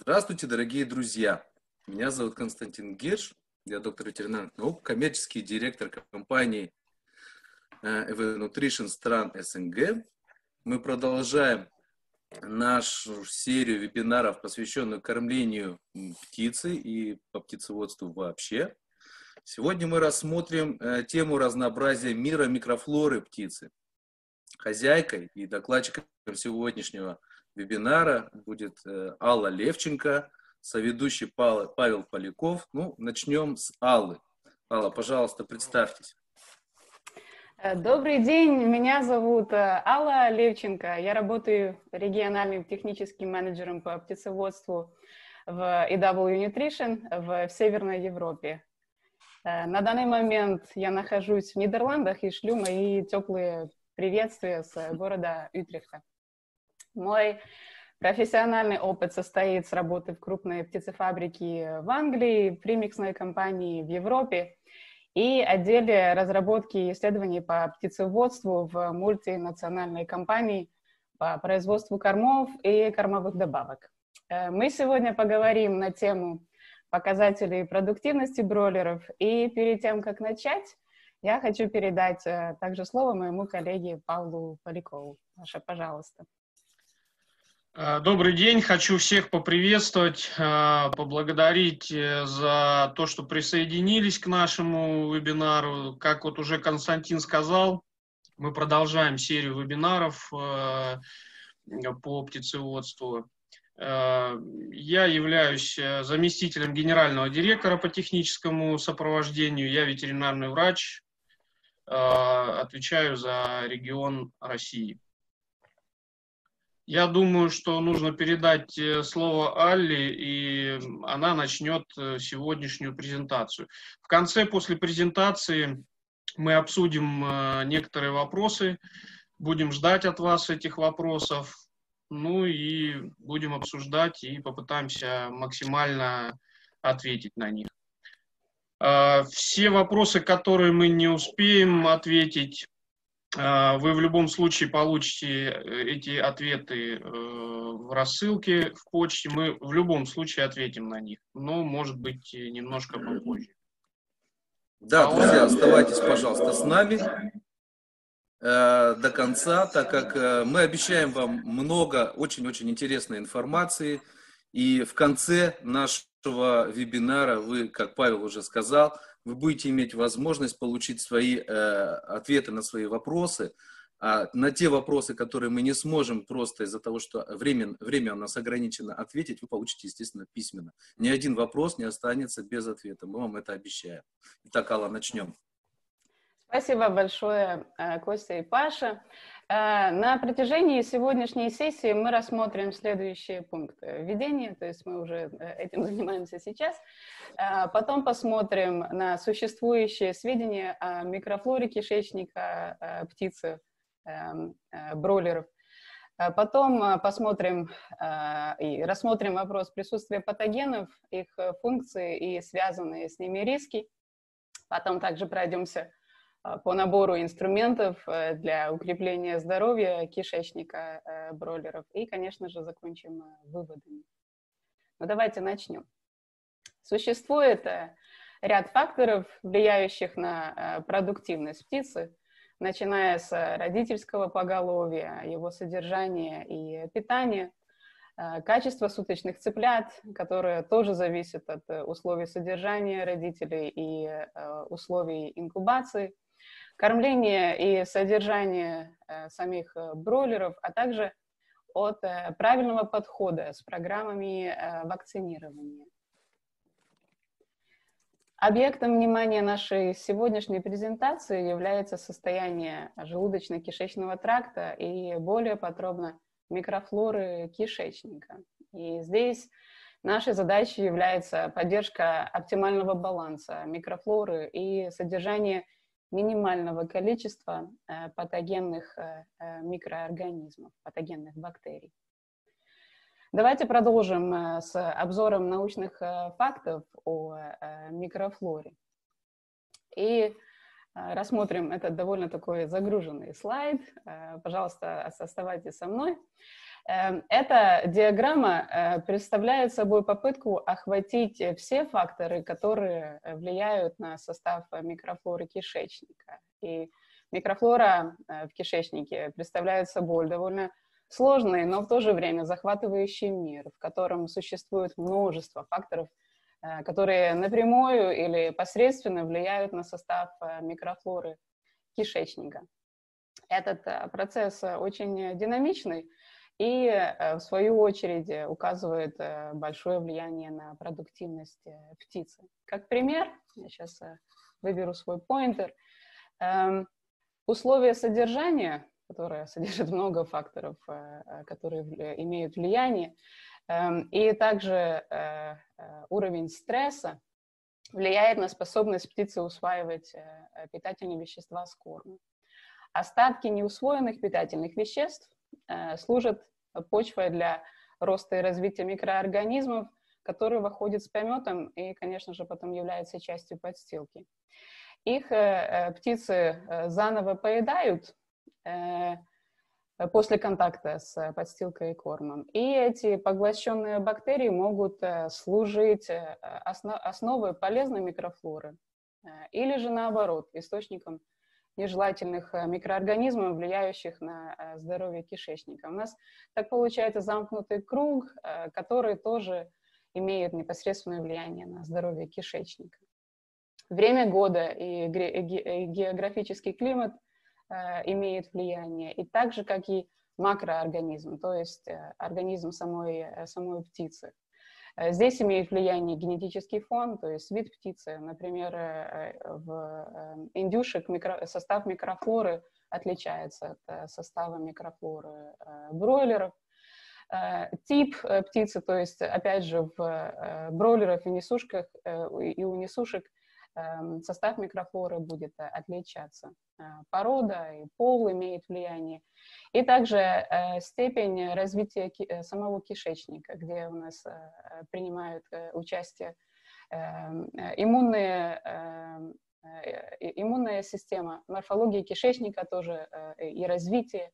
Здравствуйте, дорогие друзья! Меня зовут Константин Гирш, я доктор ветеринарных наук, коммерческий директор компании EV Nutrition стран СНГ. Мы продолжаем нашу серию вебинаров, посвященную кормлению птицы и по птицеводству вообще. Сегодня мы рассмотрим э, тему разнообразия мира микрофлоры птицы. Хозяйкой и докладчиком сегодняшнего вебинара будет э, Алла Левченко, соведущий Павел Поляков. Ну, начнем с Аллы. Алла, пожалуйста, представьтесь. Э, добрый день, меня зовут э, Алла Левченко. Я работаю региональным техническим менеджером по птицеводству в EW Nutrition в Северной Европе. На данный момент я нахожусь в Нидерландах и шлю мои теплые приветствия с города Утрехта. Мой профессиональный опыт состоит с работы в крупной птицефабрике в Англии, примиксной компании в Европе и отделе разработки и исследований по птицеводству в мультинациональной компании по производству кормов и кормовых добавок. Э, мы сегодня поговорим на тему показателей продуктивности бройлеров. И перед тем, как начать, я хочу передать э, также слово моему коллеге Павлу Полякову. Маша, пожалуйста. Э, добрый день, хочу всех поприветствовать, э, поблагодарить э, за то, что присоединились к нашему вебинару. Как вот уже Константин сказал, мы продолжаем серию вебинаров по птицеводству. Я являюсь заместителем генерального директора по техническому сопровождению, я ветеринарный врач, отвечаю за регион России. Я думаю, что нужно передать э, слово Алле, и она начнет э, сегодняшнюю презентацию. В конце, после презентации, мы обсудим э, некоторые вопросы, будем ждать от вас этих вопросов, ну и будем обсуждать и попытаемся максимально ответить на них. Все вопросы, которые мы не успеем ответить, а, вы в любом случае получите э, эти ответы э, в рассылке в почте. Мы в любом случае ответим на них, но, может быть, немножко попозже. Да, друзья, оставайтесь, пожалуйста, с нами э, до конца, так как мы обещаем вам много очень-очень интересной информации. И в конце нашего вебинара вы, как Павел уже сказал, вы будете иметь возможность получить свои э, ответы на свои вопросы, а на те вопросы, которые мы не сможем просто из-за того, что время, время у нас ограничено ответить, вы получите, естественно, письменно. Ни один вопрос не останется без ответа. Мы вам это обещаем. Итак, Алла, начнем. Спасибо большое, э, Костя и Паша. Э, на протяжении сегодняшней сессии мы рассмотрим следующие пункты. Введение, то есть мы уже э, этим занимаемся сейчас. Потом посмотрим на существующие сведения о микрофлоре кишечника птицы, эм, бройлеров. Потом посмотрим и рассмотрим вопрос присутствия патогенов, их функции и связанные с ними риски. Потом также пройдемся по набору инструментов э, для укрепления здоровья кишечника э, бройлеров. И, конечно же, закончим э, выводами. Ну, давайте начнем. Существует ряд факторов, влияющих на продуктивность птицы, начиная с родительского поголовья, его содержания и питания, качество суточных цыплят, которое тоже зависит от условий содержания родителей и условий инкубации, кормление и содержание э, самих э, бройлеров, а также от э, правильного подхода с программами вакцинирования. Объектом внимания нашей сегодняшней презентации является состояние желудочно-кишечного тракта и более подробно микрофлоры кишечника. И здесь нашей задачей является поддержка оптимального баланса микрофлоры и содержание минимального количества э, патогенных э, э, микроорганизмов, патогенных бактерий. Давайте продолжим с обзором научных фактов о микрофлоре. И рассмотрим этот довольно такой загруженный слайд. Пожалуйста, оставайтесь со мной. Эм, эта диаграмма э, представляет собой попытку охватить все факторы, которые влияют на состав микрофлоры кишечника. И микрофлора в кишечнике представляет собой довольно сложный, но в то же время захватывающий мир, в котором существует множество факторов, Э, которые напрямую или посредственно влияют на состав э, микрофлоры кишечника. Этот э, процесс очень динамичный и, в свою очередь, указывает большое влияние на продуктивность птицы. Как пример, я сейчас выберу свой поинтер, эм, условия содержания, которые содержат много факторов, которые имеют влияние, Эм, и также э, э, уровень стресса влияет на способность птицы усваивать э, питательные вещества с корма. Остатки неусвоенных питательных веществ служат почвой для роста и развития микроорганизмов, которые выходят с пометом и, конечно же, потом являются частью подстилки. Их птицы заново поедают, Э, после контакта с э, подстилкой и кормом. И эти поглощенные бактерии могут э, служить основой полезной микрофлоры или же наоборот, источником нежелательных микроорганизмов, влияющих на здоровье кишечника. У нас так получается замкнутый круг, который тоже имеет непосредственное влияние на здоровье кишечника. Время года и географический климат – Э, имеет влияние, и так же, как и макроорганизм, то есть э, организм самой, э, самой птицы. Здесь имеет влияние генетический фон, то есть вид птицы. Например, в индюшек микро, состав микрофлоры отличается от состава микрофлоры бройлеров. Тип птицы, то есть, опять же, в бройлерах и несушках и у несушек Эм, состав микрофлоры будет э, отличаться. Э, порода и пол имеет влияние. И также э, степень развития самого кишечника, где у нас принимают участие иммунные иммунная система, морфология кишечника тоже и развитие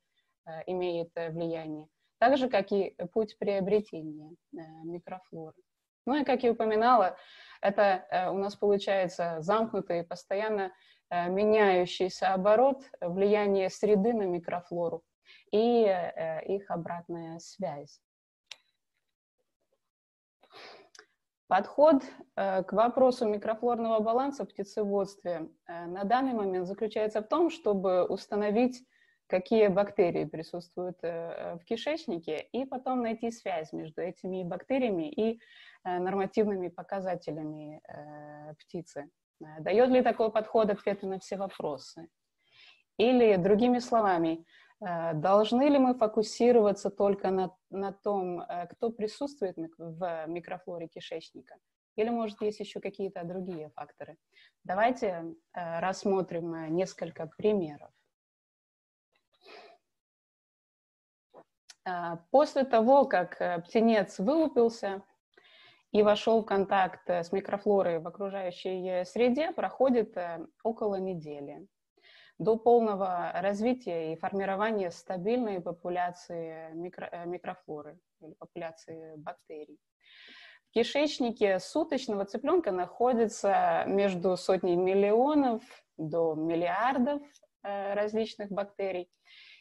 имеет влияние, так же, как и путь приобретения микрофлоры. Ну и, как я упоминала, это э, у нас получается замкнутый, постоянно э, меняющийся оборот влияния среды на микрофлору и э, их обратная связь. Подход к вопросу микрофлорного баланса в птицеводстве на данный момент заключается в том, чтобы установить, какие бактерии присутствуют в кишечнике, и потом найти связь между этими бактериями и Э, нормативными показателями э, птицы. Э, дает ли такой подход ответы на все вопросы? Или, другими словами, должны ли мы фокусироваться только на, на том, кто присутствует в микрофлоре кишечника? Или, может, есть еще какие-то другие факторы? Давайте рассмотрим несколько примеров. После того, как птенец вылупился, и вошел в контакт э, с микрофлорой в окружающей среде, проходит э, около недели до полного развития и формирования стабильной популяции микро, э, микрофлоры или популяции бактерий. В кишечнике суточного цыпленка находится между сотней миллионов до миллиардов различных бактерий.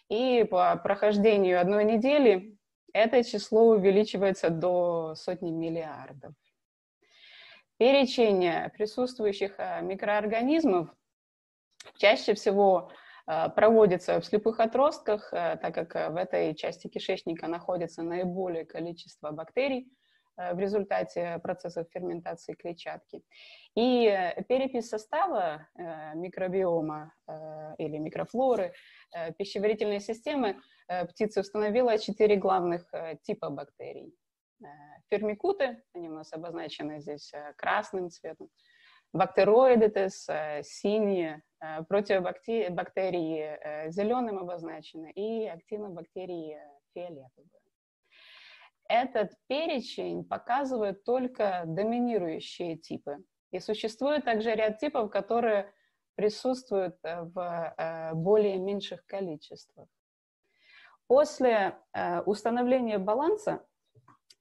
И по прохождению одной недели это число увеличивается до сотни миллиардов. Перечень присутствующих э, микроорганизмов чаще всего э, проводится в слепых отростках, э, так как в этой части кишечника находится наиболее количество бактерий в результате процессов ферментации клетчатки. И перепись состава микробиома или микрофлоры пищеварительной системы Э, птицы установила четыре главных э, типа бактерий. Э, фермикуты, они у нас обозначены здесь красным цветом, бактероидетес, синие, протеобактерии зеленым обозначены и актинобактерии фиолетовые. Этот перечень показывает только доминирующие типы. И существует также ряд типов, которые присутствуют в более меньших количествах. После установления баланса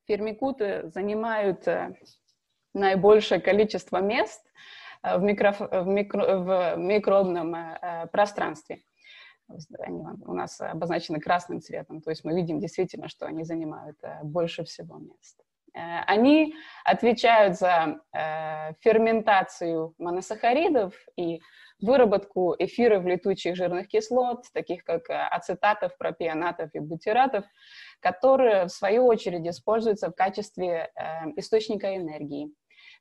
фермикуты занимают наибольшее количество мест в, микро, в, микро, в микробном пространстве. Они у нас обозначены красным цветом, то есть мы видим действительно, что они занимают больше всего мест. Э, они отвечают за э, ферментацию моносахаридов и выработку эфиров летучих жирных кислот, таких как э, ацетатов, пропионатов и бутиратов, которые, в свою очередь, используются в качестве источника энергии.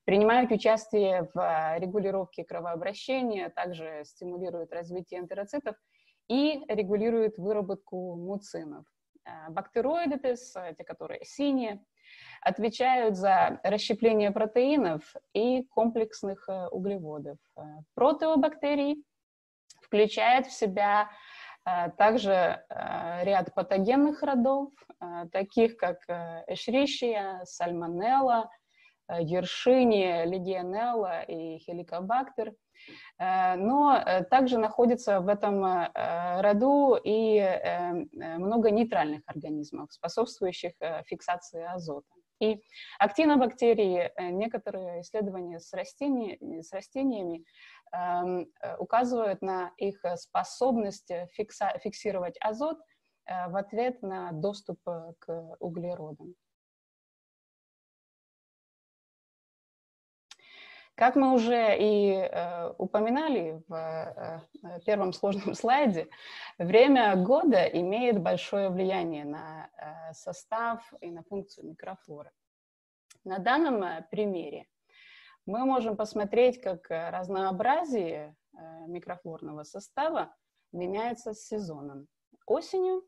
Принимают участие в регулировке кровообращения, также стимулируют развитие энтероцитов и регулируют выработку муцинов. Бактероиды, те, которые синие, отвечают за расщепление протеинов и комплексных э, углеводов. Э, протеобактерии включают в себя э, также ряд патогенных родов, таких как эшрищия, сальмонелла, ершиния, легионелла и хеликобактер. Но также находится в этом роду и много нейтральных организмов, способствующих фиксации азота. И актинобактерии, э, некоторые исследования с, растениями, с растениями эм, э, указывают на их способность фикса, фиксировать азот э, в ответ на доступ к углеродам. Как мы уже и э, упоминали в э, первом сложном слайде, время года имеет большое влияние на э, состав и на функцию микрофлоры. На данном э, примере мы можем посмотреть, как разнообразие э, микрофлорного состава меняется с сезоном. Осенью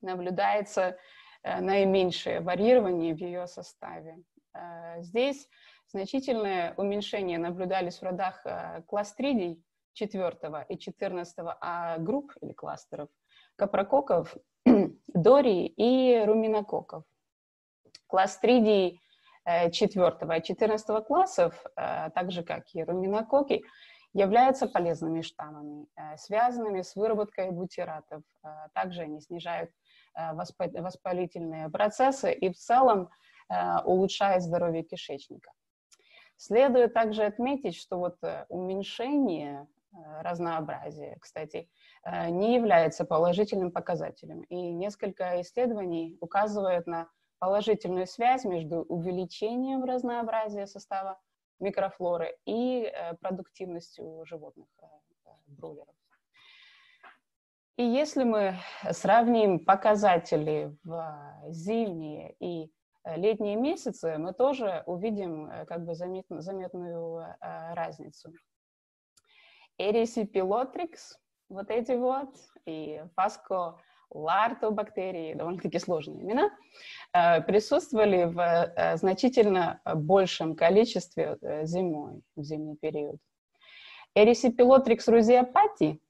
наблюдается э, наименьшее варьирование в ее составе. Э, здесь Значительное уменьшение наблюдались в родах э, кластридий 4 и 14 а групп или кластеров, капрококков, дории и руминококков. Кластридий 4 и 14 классов, э, так же как и руминококки, являются полезными штаммами, э, связанными с выработкой бутиратов. Также они снижают воспалительные процессы и в целом улучшают здоровье кишечника. Следует также отметить, что вот э, уменьшение э, разнообразия, кстати, э, не является положительным показателем. И несколько исследований указывают на положительную связь между увеличением разнообразия состава микрофлоры и продуктивностью животных, бройлеров. И если мы сравним показатели в зимние и летние месяцы мы тоже увидим э, как бы замет, заметную э, разницу. Эрисипилотрикс, вот эти вот, и фаско лартобактерии, довольно-таки сложные имена, присутствовали в значительно большем количестве зимой, в зимний период. Эрисипилотрикс рузиопатии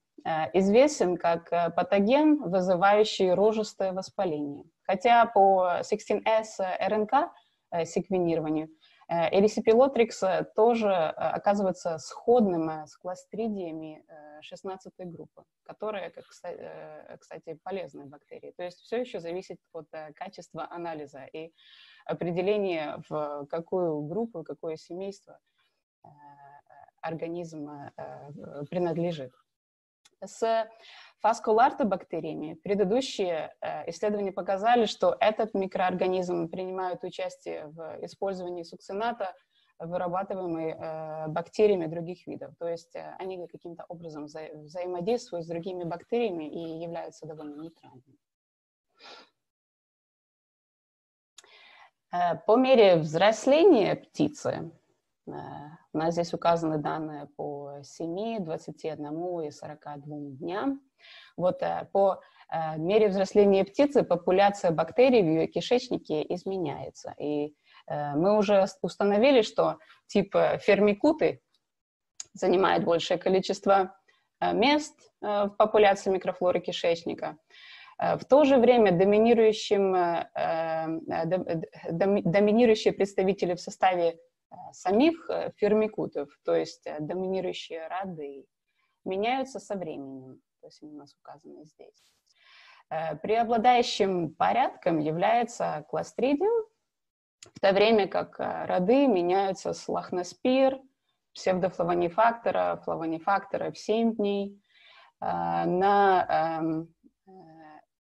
известен как патоген, вызывающий рожистое воспаление. Хотя по 16S РНК э, секвенированию Эрисипилотрикс э, тоже э, оказывается сходным с кластридиями 16 группы, которые, кстати, полезные бактерии. То есть все еще зависит от качества анализа и определения, в какую группу, какое семейство организм принадлежит. С фаскулартобактериями предыдущие э, исследования показали, что этот микроорганизм принимает участие в использовании сукцината, вырабатываемый э, бактериями других видов. То есть э, они каким-то образом вза взаимодействуют с другими бактериями и являются довольно нейтральными. По мере взросления птицы у нас здесь указаны данные по 7, 21 и 42 дням. Вот э, по э, мере взросления птицы популяция бактерий в ее кишечнике изменяется. И мы уже установили, что тип фермикуты занимает большее количество мест в популяции микрофлоры кишечника. В то же время доминирующим, доминирующие представители в составе Э, самих э, фермикутов, то есть э, доминирующие роды, меняются со временем, то есть они у нас указаны здесь. Преобладающим порядком является кластридиум, в то время как роды меняются с лахноспир, псевдофлавонифактора, флавонифактора в 7 дней, на эм,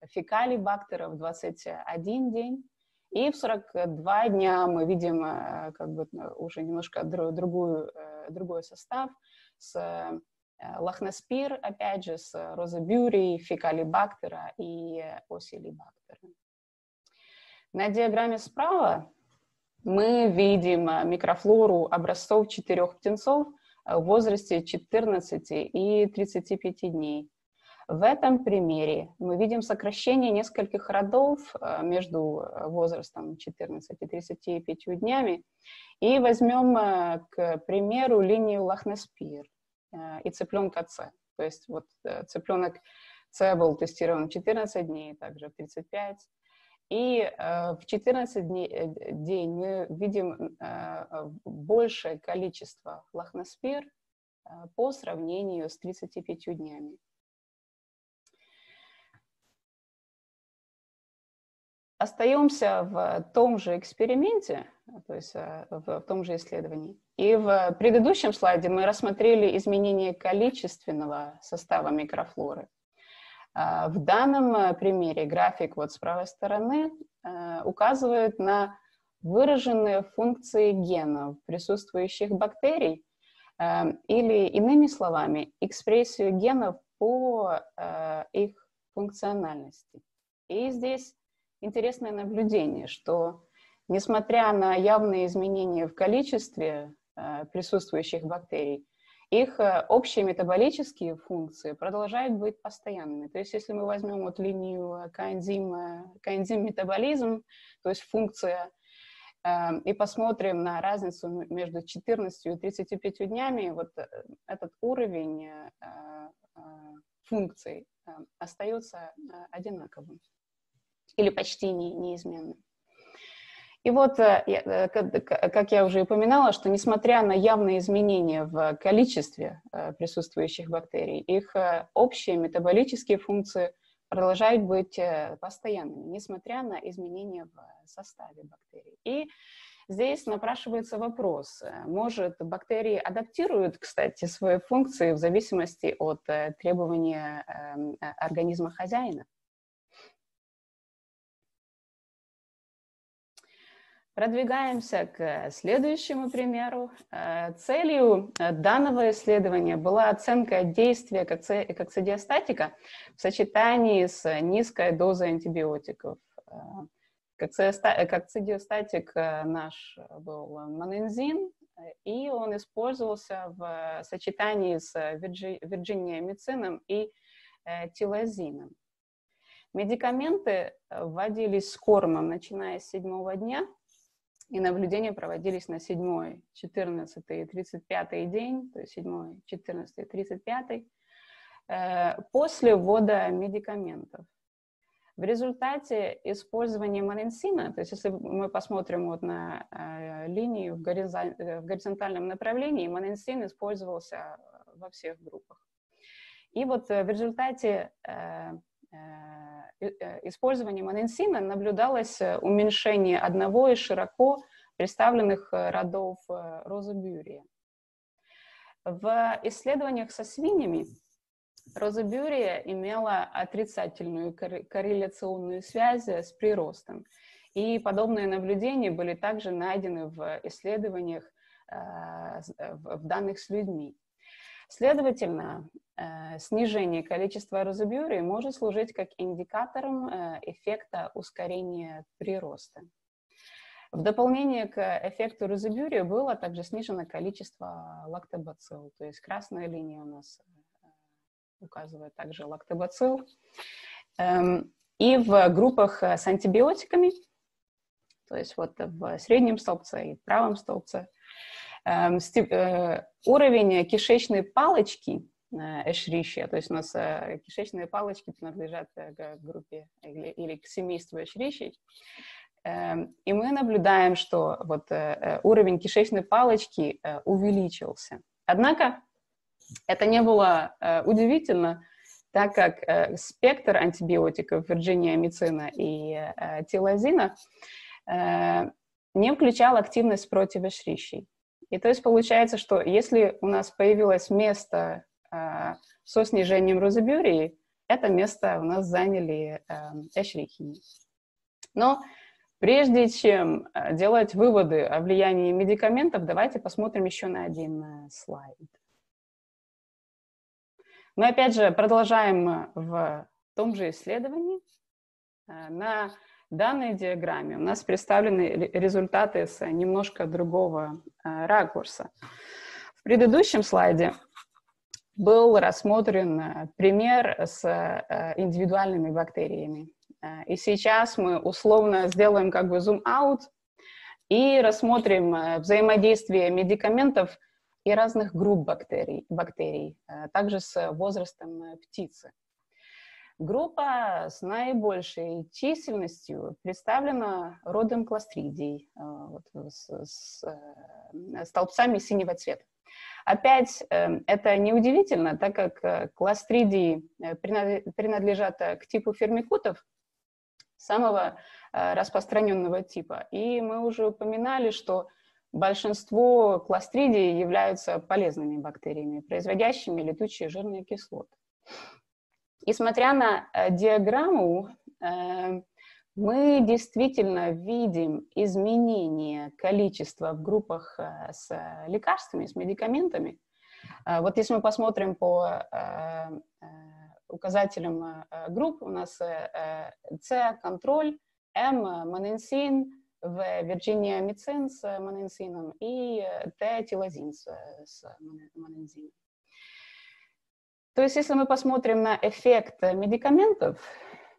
фекалибактеров 21 день, и в 42 дня мы видим э, как бы э, уже немножко другую, э, другой состав с лахноспир, опять же, с розобюри, фекалибактера и осилибактера. На диаграмме справа мы видим микрофлору образцов четырех птенцов в возрасте 14 и 35 дней. В этом примере мы видим сокращение нескольких родов э, между э, возрастом 14 и 35 днями. И возьмем, э, к примеру, линию Лахнеспир и цыпленка С. То есть вот цыпленок С был тестирован 14 дней, также в 35. И в 14 дней, дней мы видим большее количество лахноспир по сравнению с 35 днями. Остаемся в том же эксперименте, то есть э, в, том же исследовании. И в предыдущем слайде мы рассмотрели изменение количественного состава микрофлоры. А, в данном э, примере график вот с правой стороны э, указывает на выраженные функции генов присутствующих бактерий, или иными словами, экспрессию генов по их функциональности. И здесь интересное наблюдение, что несмотря на явные изменения в количестве э, присутствующих бактерий, их э, общие метаболические функции продолжают быть постоянными. То есть если мы возьмем вот линию коэнзим, коэнзим метаболизм, то есть функция, э, и посмотрим на разницу между 14 и 35 днями, вот этот уровень функций остается одинаковым или почти не, неизменным. И вот, э, э, как я уже упоминала, что несмотря на явные изменения в количестве э, присутствующих бактерий, их общие метаболические функции продолжают быть постоянными, несмотря на изменения в составе бактерий. И здесь напрашивается вопрос, может бактерии адаптируют, кстати, свои функции в зависимости от требования эм, организма хозяина? Продвигаемся к следующему примеру. Э, целью э, данного исследования была оценка действия кокцидиостатика в сочетании с низкой дозой антибиотиков. Э, кокцидиостатик наш был манензин, и он использовался в сочетании с вирджиниамицином и тилозином. Медикаменты вводились с кормом, начиная с седьмого дня – и наблюдения проводились на 7, 14 и 35 день, то есть 7, 14 и 35, э, после ввода медикаментов. В результате использования маненсина, то есть если мы посмотрим вот на э, линию в, э, горизонтальном направлении, маненсин использовался во всех группах. И вот в результате э, Э, использованием аненсина наблюдалось э, уменьшение одного из широко представленных э, родов розобюрия. В исследованиях со свиньями розобюрия имела отрицательную корреляционную связь с приростом. И подобные наблюдения были также найдены в исследованиях в данных с людьми. Следовательно, э, снижение количества розобиурии может служить как индикатором э, эффекта ускорения прироста. В дополнение к эффекту розобиурии было также снижено количество лактобацилл, то есть красная линия у нас э, указывает также лактобацилл. Эм, и в группах с антибиотиками, то есть вот в среднем столбце и правом столбце, уровень кишечной палочки Эшришия, то есть у нас э, кишечные палочки принадлежат э, к группе или, или к семейству Эшриший, эм, и мы наблюдаем, что вот уровень кишечной палочки увеличился. Однако это не было удивительно, так как спектр антибиотиков Вирджиния мицина и тилозина не включал активность противошрищей. И то есть получается, что если у нас появилось место со снижением розобюрии, это место у нас заняли эшрихи. Но Прежде чем э, делать выводы о влиянии медикаментов, давайте посмотрим еще на один э, слайд. Мы опять же продолжаем э, в том же исследовании. На данной диаграмме у нас представлены результаты с немножко другого ракурса. В предыдущем слайде был рассмотрен пример с индивидуальными бактериями. Э, и сейчас мы условно сделаем как бы зум-аут и рассмотрим э, взаимодействие медикаментов и разных групп бактерий, бактерий э, также с возрастом птицы. Группа с наибольшей численностью представлена родом кластридий вот, с, с, с столбцами синего цвета. Опять это неудивительно, так как кластридии принадлежат к типу фермикутов, самого э, распространенного типа. И мы уже упоминали, что большинство кластридий являются полезными бактериями, производящими летучие жирные кислоты. И смотря на э, диаграмму, э, мы действительно видим изменение количества в группах с лекарствами, с медикаментами. Вот если мы посмотрим по указателем э, э, групп у нас э, С – контроль, М – моненсин, В – Вирджиния мицин с моненсином и Т – тилозин с монензином. То есть, если мы посмотрим на эффект медикаментов,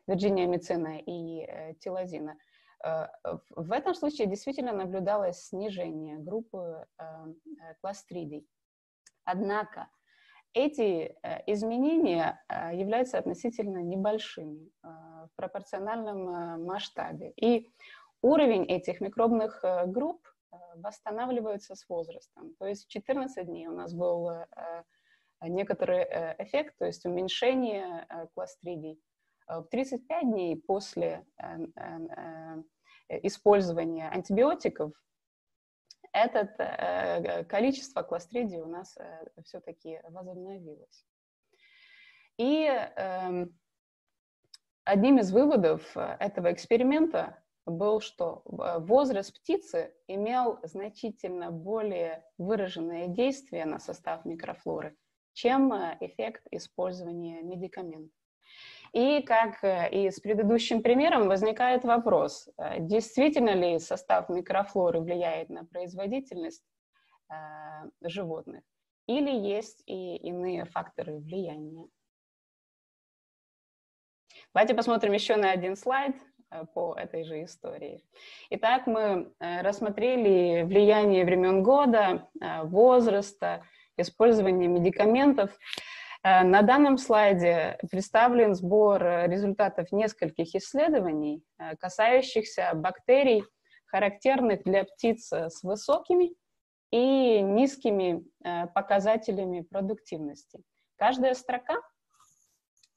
Вирджиния мицина и тилозина, в этом случае действительно наблюдалось снижение группы кластридий. Однако эти э, изменения э, являются относительно небольшими э, в пропорциональном масштабе. И уровень этих микробных групп восстанавливается с возрастом. То есть в 14 дней у нас был некоторый эффект, то есть уменьшение кластридий. В 35 дней после использования антибиотиков это э, количество кластридий у нас э, все-таки возобновилось. И э, одним из выводов э, этого эксперимента был, что э, возраст птицы имел значительно более выраженное действие на состав микрофлоры, чем эффект использования медикаментов. И как э, и с предыдущим примером возникает вопрос, э, действительно ли состав микрофлоры влияет на производительность э, животных, или есть и иные факторы влияния. Давайте посмотрим еще на один слайд по этой же истории. Итак, мы рассмотрели влияние времен года, возраста, использование медикаментов. Э, на данном слайде представлен сбор э, результатов нескольких исследований, э, касающихся бактерий, характерных для птиц с высокими и низкими показателями продуктивности. Каждая строка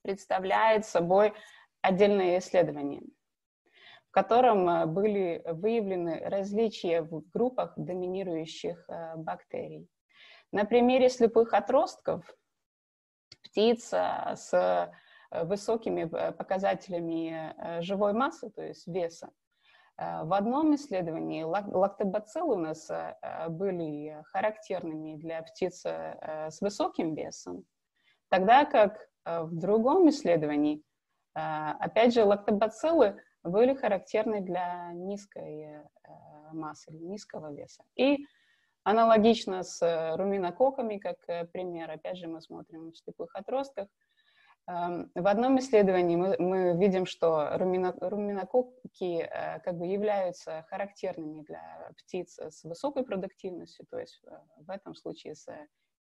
представляет собой отдельное исследование, в котором были выявлены различия в группах доминирующих бактерий. На примере слепых отростков птиц с э, высокими э, показателями э, живой массы, то есть веса. В одном исследовании лактобациллы у нас были характерными для птиц с высоким весом, тогда как в другом исследовании, опять же, лактобациллы были характерны для низкой массы, низкого веса. И Аналогично с э, руминококками, как э, пример, опять же, мы смотрим в слепых отростках. Эм, в одном исследовании мы, мы видим, что руминококки э, как бы являются характерными для птиц с высокой продуктивностью, то есть в этом случае с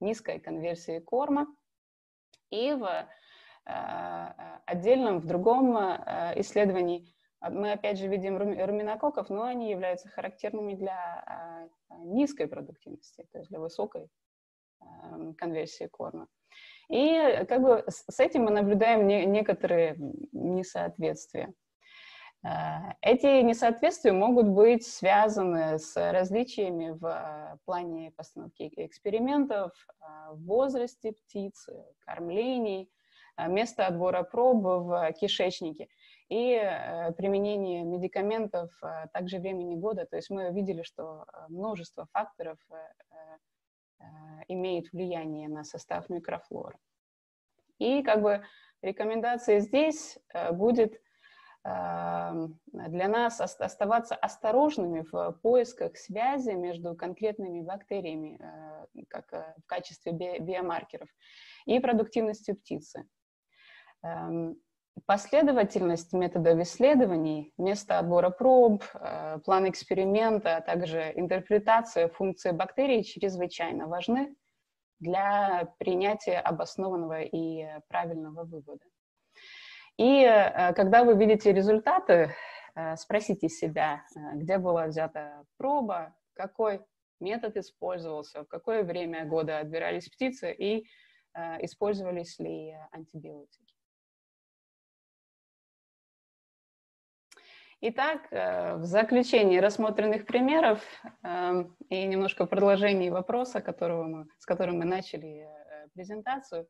низкой конверсией корма. И в отдельном, в другом исследовании мы опять же видим руминококков, но они являются характерными для а, низкой продуктивности, то есть для высокой конверсии корма. И как бы с этим мы наблюдаем не, некоторые несоответствия. Эти несоответствия могут быть связаны с различиями в плане постановки экспериментов, в возрасте птицы, кормлений, место отбора проб в кишечнике и э, применение медикаментов э, также времени года. То есть мы видели, что э, множество факторов имеет влияние на состав микрофлоры. И как бы рекомендация здесь будет для нас оставаться осторожными в поисках связи между конкретными бактериями, как в качестве биомаркеров, и продуктивностью птицы. Последовательность методов исследований, место отбора проб, э, план эксперимента, а также интерпретация функции бактерий чрезвычайно важны для принятия обоснованного и правильного вывода. И э, когда вы видите результаты, э, спросите себя, где была взята проба, какой метод использовался, в какое время года отбирались птицы и использовались ли антибиотики. Итак, э, в заключении рассмотренных примеров эм, и немножко продолжении вопроса, которого мы, с которым мы начали э, презентацию,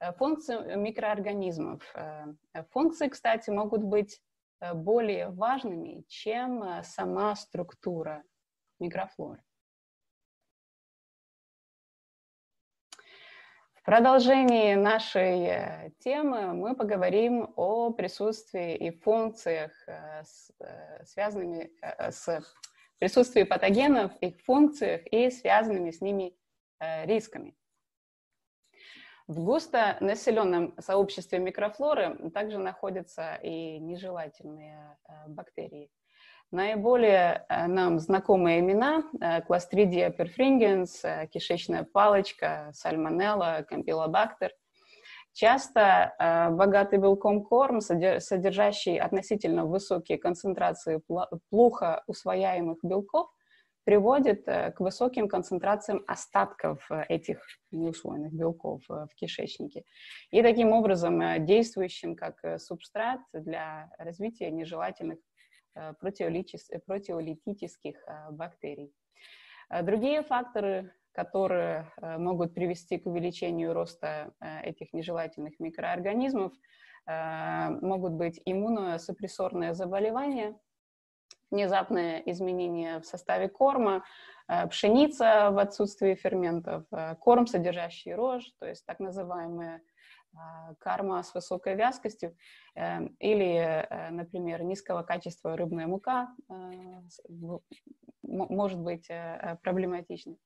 э, функции микроорганизмов. Функции, кстати, могут быть более важными, чем сама структура микрофлоры. В продолжении нашей э, темы мы поговорим о присутствии и функциях, э, э, связанными с присутствием патогенов, их функциях и связанными с ними рисками. В густо населенном сообществе микрофлоры также находятся и нежелательные бактерии. Наиболее э, нам знакомые имена э, – Clostridia perfringens, э, кишечная палочка, сальмонелла, кампилобактер. Часто богатый белком корм, содержащий относительно высокие концентрации плохо усвояемых белков, приводит к высоким концентрациям остатков этих неусвоенных белков в кишечнике. И таким образом действующим как субстрат для развития нежелательных протеолитических э, бактерий. Э, другие факторы, которые могут привести к увеличению роста этих нежелательных микроорганизмов, могут быть иммуносупрессорные заболевания, внезапное изменение в составе корма, пшеница в отсутствии ферментов, корм, содержащий рожь, то есть так называемые карма с высокой вязкостью эм, или, э, например, низкого качества рыбная мука э, может быть э, проблематичной.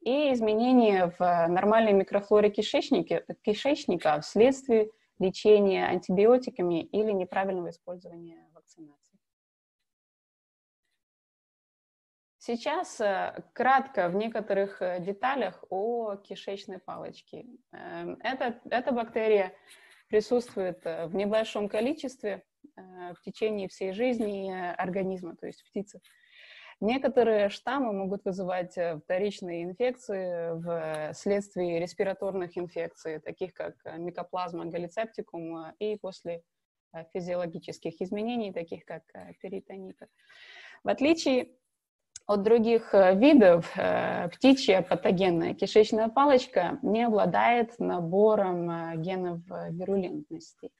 И изменения в нормальной микрофлоре кишечника, кишечника вследствие лечения антибиотиками или неправильного использования вакцинации. Сейчас э, кратко в некоторых э, деталях о кишечной палочке. Эм, эта, эта бактерия присутствует э, в небольшом количестве в течение всей жизни организма, то есть птицы. Некоторые штаммы могут вызывать вторичные инфекции вследствие респираторных инфекций, таких как микоплазма галицептикум, и после физиологических изменений, таких как перитонита. В отличие от других э, видов э, птичья патогенная кишечная палочка не обладает набором э, генов вирулентности.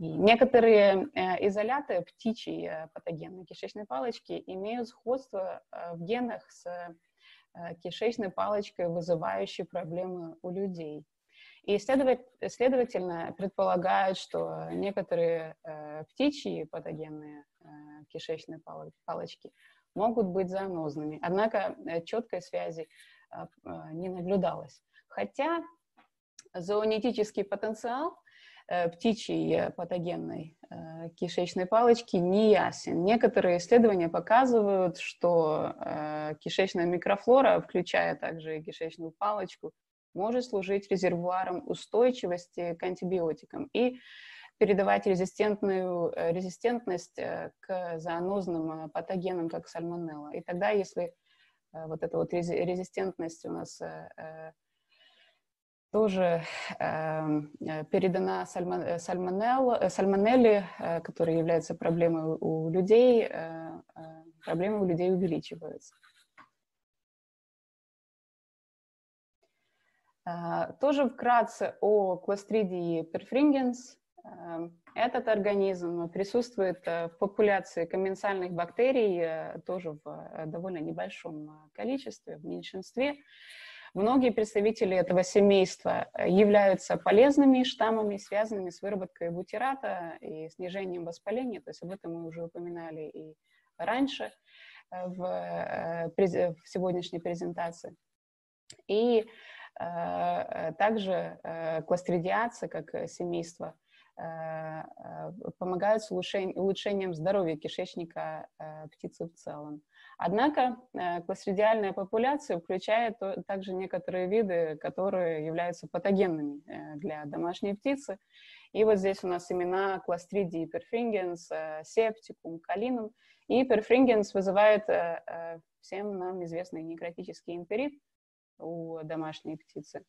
И некоторые изоляты птичьей патогенной кишечной палочки имеют сходство в генах с кишечной палочкой, вызывающей проблемы у людей. И следовательно предполагают, что некоторые птичьи патогенные кишечные палочки – могут быть зоонозными. Однако э, четкой связи а, а, не наблюдалось. Хотя зоонетический потенциал э, птичьей патогенной э, кишечной палочки не ясен. Некоторые исследования показывают, что кишечная микрофлора, включая также кишечную палочку, может служить резервуаром устойчивости к антибиотикам. И передавать резистентную, э, резистентность э, к зоонозным э, патогенам, как сальмонелла. И тогда, если вот эта вот резистентность у нас тоже эм, передана сальмон, сальмонелл, сальмонелле, которая является проблемой у людей, проблемы у людей увеличиваются. Тоже вкратце о Clostridium perfringens. Эм, этот организм присутствует в популяции комменсальных бактерий тоже в довольно небольшом количестве, в меньшинстве. Многие представители этого семейства э, являются полезными штаммами, связанными с выработкой бутирата и снижением воспаления. То есть об этом мы уже упоминали и раньше э, в, э, в сегодняшней презентации. И также кластридиация, как семейство, помогают с улучшением здоровья кишечника птицы в целом. Однако э, классидиальная популяция включает также некоторые виды, которые являются патогенными э, для домашней птицы. И вот здесь у нас имена Clostridium perfringens, Septicum, Calinum. И perfringens вызывает э, всем нам известный некротический энтерит у домашней птицы.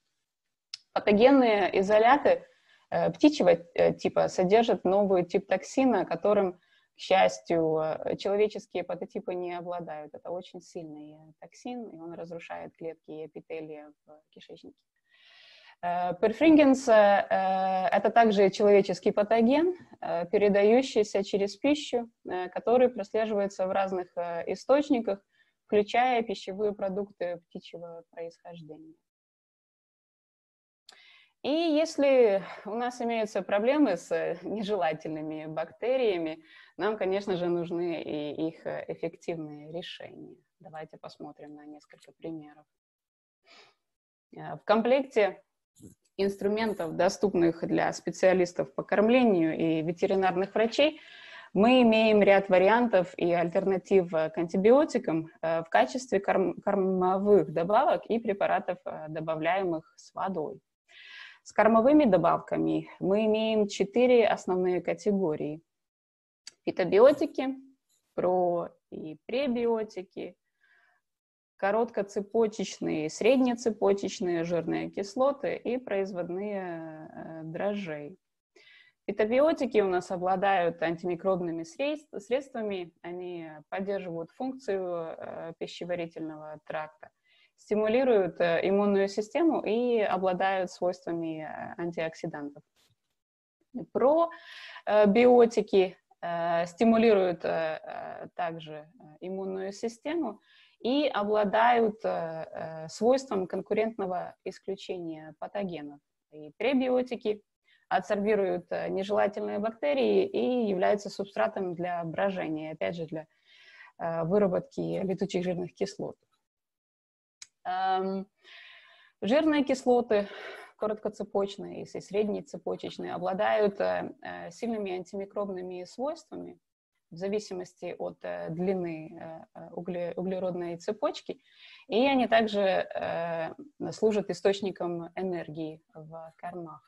Патогенные изоляты птичьего типа содержат новый тип токсина, которым к счастью, э, человеческие прототипы не обладают. Это очень сильный токсин, и он разрушает клетки и эпителия в кишечнике. Э, перфрингенс – э, это также человеческий патоген, передающийся через пищу, который прослеживается в разных источниках, включая пищевые продукты птичьего происхождения. И если у нас имеются проблемы с нежелательными бактериями, нам, конечно же, нужны и их э, эффективные решения. Давайте посмотрим на несколько примеров. Э, в комплекте инструментов, доступных для специалистов по кормлению и ветеринарных врачей, мы имеем ряд вариантов и альтернатив к антибиотикам э, в качестве корм кормовых добавок и препаратов, добавляемых с водой. С кормовыми добавками мы имеем четыре основные категории – фитобиотики, про и пребиотики, короткоцепочечные, среднецепочечные жирные кислоты и производные э, дрожжей. Фитобиотики у нас обладают антимикробными средствами, они поддерживают функцию э, пищеварительного тракта, стимулируют э, иммунную систему и обладают свойствами антиоксидантов. Про биотики Э, стимулируют э, э, также иммунную систему и обладают свойством конкурентного исключения патогенов. И пребиотики адсорбируют нежелательные бактерии и являются субстратом для брожения, опять же, для выработки летучих жирных кислот. Эм, жирные кислоты короткоцепочные и среднецепочечные обладают э, э, сильными антимикробными свойствами в зависимости от э, длины углеродной цепочки, и они также служат источником энергии в кормах.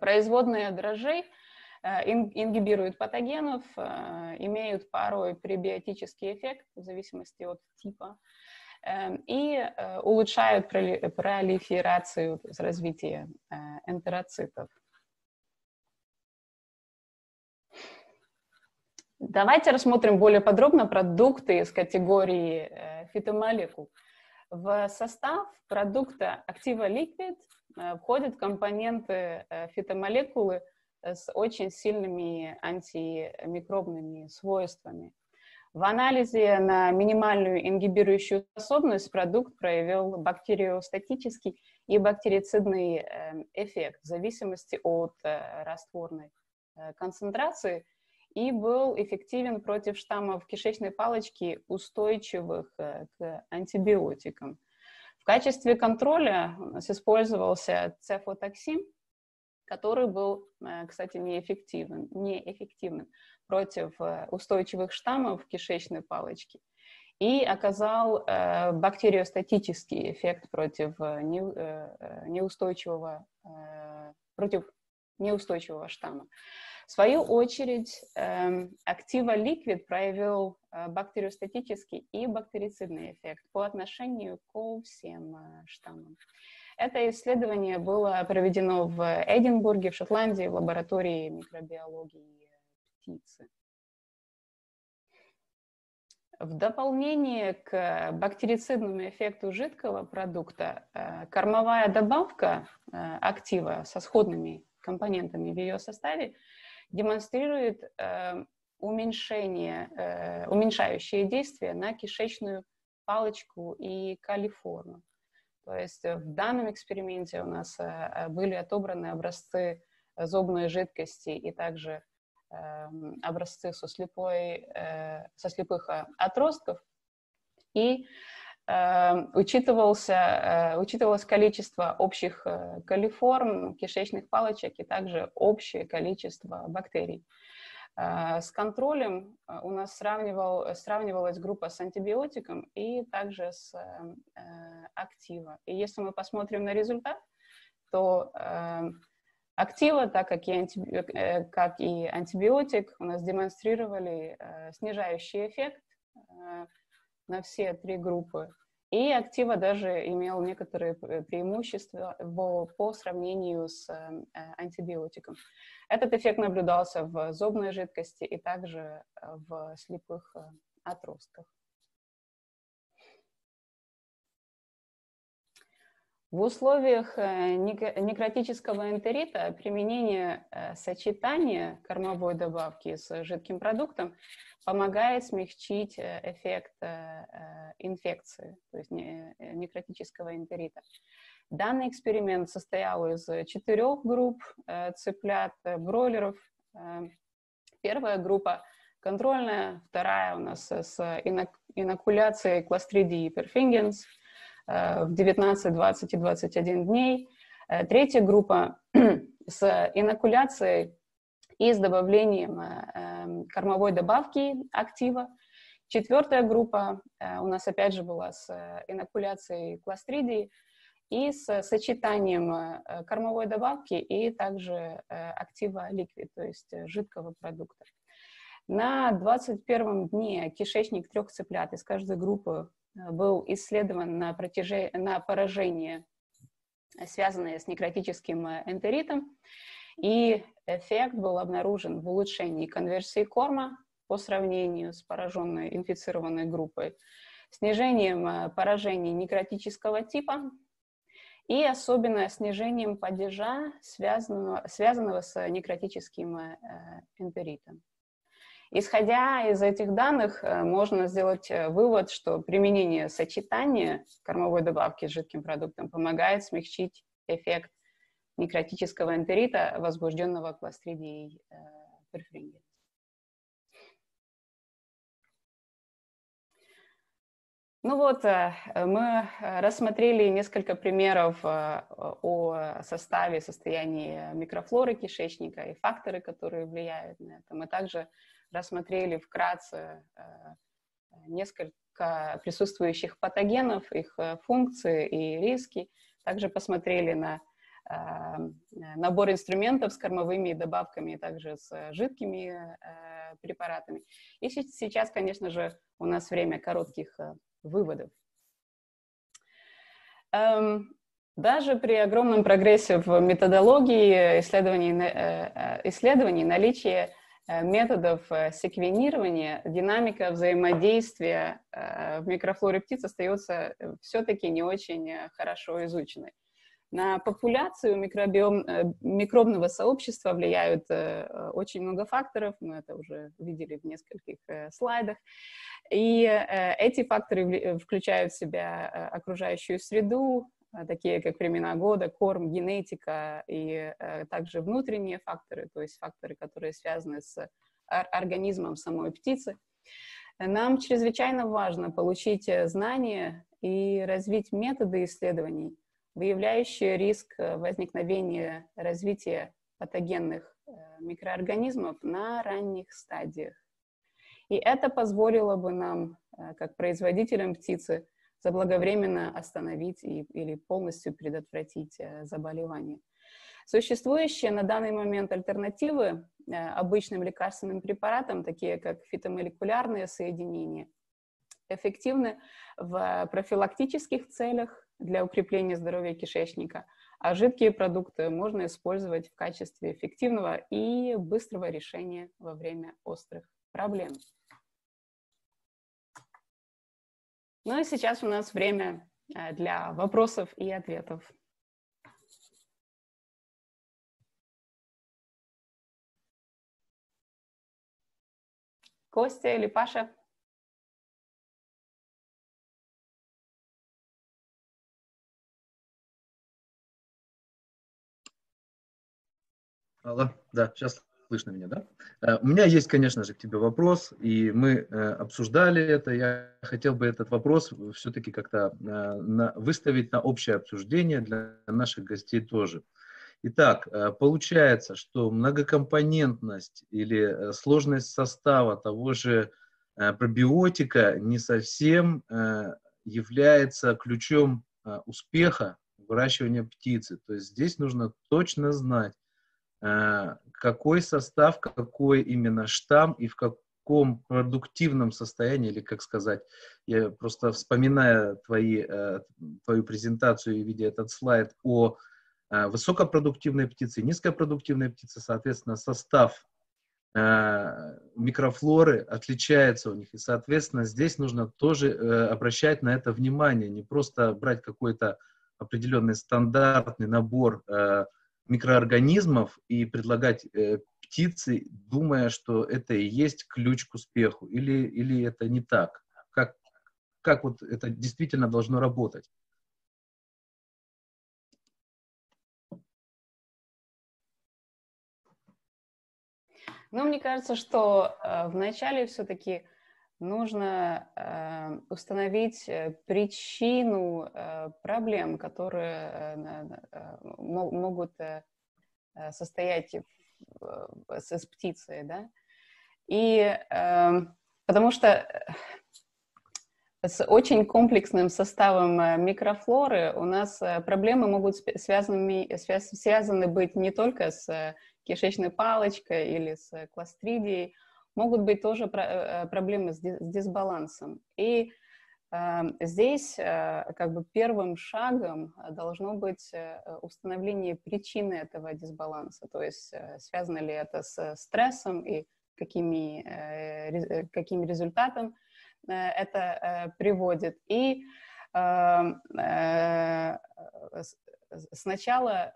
Производные дрожжей ингибируют патогенов, имеют порой пребиотический эффект в зависимости от типа и э, улучшают пролиферацию, развитие э, энтероцитов. Давайте рассмотрим более подробно продукты из категории э, фитомолекул. В состав продукта Activa Liquid входят компоненты фитомолекулы с очень сильными антимикробными свойствами – в анализе на минимальную ингибирующую способность продукт проявил бактериостатический и бактерицидный эм, эффект в зависимости от э, растворной э, концентрации и был эффективен против штаммов кишечной палочки, устойчивых э, к антибиотикам. В качестве контроля у нас использовался цефотоксин, который был, кстати, неэффективным, неэффективным против э, устойчивых штаммов кишечной палочки и оказал э, бактериостатический эффект против э, не, э, неустойчивого, э, против неустойчивого штамма. В свою очередь, э, актива ликвид проявил э, бактериостатический и бактерицидный эффект по отношению ко всем э, штаммам. Это исследование было проведено в Эдинбурге, в Шотландии, в лаборатории микробиологии птицы. В дополнение к бактерицидному эффекту жидкого продукта, э, кормовая добавка э, актива со сходными компонентами в ее составе демонстрирует э, уменьшение, уменьшающее действие на кишечную палочку и калиформу. То есть в данном эксперименте у нас были отобраны образцы зубной жидкости и также образцы со, слепой, э, со слепых э, отростков, и эм, учитывался, э, учитывалось количество общих колиформ, кишечных палочек и также общее количество бактерий. С контролем у нас сравнивал, сравнивалась группа с антибиотиком и также с актива. И если мы посмотрим на результат, то эм, актива, так как и, анти, э, как и антибиотик, у нас демонстрировали э, снижающий эффект э, на все три группы. И актива даже имел некоторые преимущества по сравнению с антибиотиком. Этот эффект наблюдался в зубной жидкости и также в слепых отростках. В условиях э, некротического энтерита применение э, сочетания кормовой добавки с жидким продуктом помогает смягчить э, эффект инфекции, то есть некротического энтерита. Данный эксперимент состоял из четырех групп цыплят, бройлеров. Первая группа контрольная, вторая у нас с инокуляцией perfringens – Э, в 19, 20 и 21 дней. Э, третья группа с инокуляцией и с добавлением э, эм, кормовой добавки актива. Четвертая группа у нас опять же была с инокуляцией кластридии и с сочетанием кормовой добавки и также актива ликвид, то есть жидкого продукта. На 21 дне кишечник трех цыплят из каждой группы был исследован на, протяжении, на поражение, связанное с некротическим э, энтеритом, и эффект был обнаружен в улучшении конверсии корма по сравнению с пораженной инфицированной группой, снижением э, поражений некротического типа и особенно снижением падежа, связанного, связанного с некротическим э, энтеритом. Исходя из этих данных, э, можно сделать э, вывод, что применение сочетания кормовой добавки с жидким продуктом помогает смягчить эффект некротического энтерита, возбужденного кластридией э. Ну вот, мы рассмотрели несколько примеров о составе, состоянии микрофлоры кишечника и факторы, которые влияют на это. Мы также рассмотрели вкратце э, несколько присутствующих патогенов, их э, функции и риски. Также посмотрели на э, набор инструментов с кормовыми добавками, также с жидкими препаратами. И сейчас, конечно же, у нас время коротких выводов. Эм, даже при огромном прогрессе в методологии исследований, исследований наличие методов э, секвенирования динамика взаимодействия э, в микрофлоре птиц остается все-таки не очень хорошо изученной. На популяцию микробиом, микробного сообщества влияют очень много факторов, мы это уже видели в нескольких слайдах. И эти факторы включают в себя окружающую среду, такие как времена года, корм, генетика и э, также внутренние факторы, то есть факторы, которые связаны с организмом самой птицы. Нам чрезвычайно важно получить э, знания и развить методы исследований, выявляющие риск э, возникновения развития патогенных микроорганизмов на ранних стадиях. И это позволило бы нам, как производителям птицы, заблаговременно остановить и, или полностью предотвратить э, заболевание. Существующие на данный момент альтернативы э, обычным лекарственным препаратам, такие как фитомолекулярные соединения, эффективны в профилактических целях для укрепления здоровья кишечника, а жидкие продукты можно использовать в качестве эффективного и быстрого решения во время острых проблем. Ну и сейчас у нас время э, для вопросов и ответов. Костя или Паша? Алло, да, сейчас слышно меня, да? Э, у меня есть, конечно же, к тебе вопрос, и мы э, обсуждали это. Я хотел бы этот вопрос все-таки как-то э, выставить на общее обсуждение для наших гостей тоже. Итак, получается, что многокомпонентность или сложность состава того же пробиотика не совсем является ключом успеха выращивания птицы. То есть здесь нужно точно знать, какой состав, какой именно штамм и в каком продуктивном состоянии, или как сказать, я просто вспоминая твои, э, твою презентацию и видя этот слайд о э, высокопродуктивной птице, низкопродуктивной птице, соответственно, состав микрофлоры отличается у них. И, соответственно, здесь нужно тоже обращать на это внимание, не просто брать какой-то определенный стандартный набор микроорганизмов и предлагать э, птице, думая, что это и есть ключ к успеху, или, или это не так? Как, как вот это действительно должно работать? Ну, мне кажется, что э, вначале все-таки нужно э, установить э, причину э, проблем, которые могут состоять с, с птицей, да, и потому что с очень комплексным составом микрофлоры у нас проблемы могут связаны, связаны быть не только с кишечной палочкой или с кластридией, могут быть тоже э, проблемы с дисбалансом. И э, здесь э, как бы первым шагом должно быть установление причины этого дисбаланса, то есть связано ли это с стрессом и какими, каким результатом это приводит. И сначала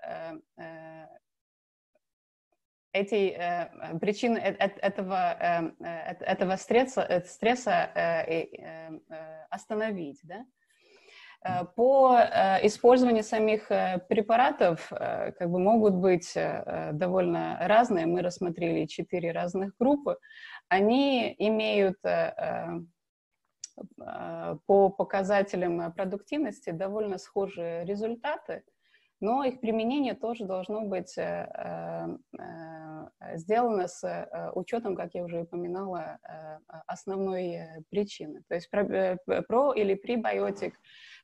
эти э, причины э, э, этого, э, э этого стресса, стресса э, э, остановить. Да? По использованию самих препаратов как бы могут быть довольно разные. Мы рассмотрели четыре разных группы. Они имеют по показателям продуктивности довольно схожие результаты но их применение тоже должно быть э, э, сделано с учетом, как я уже упоминала, э, основной причины. То есть про, или пребиотик,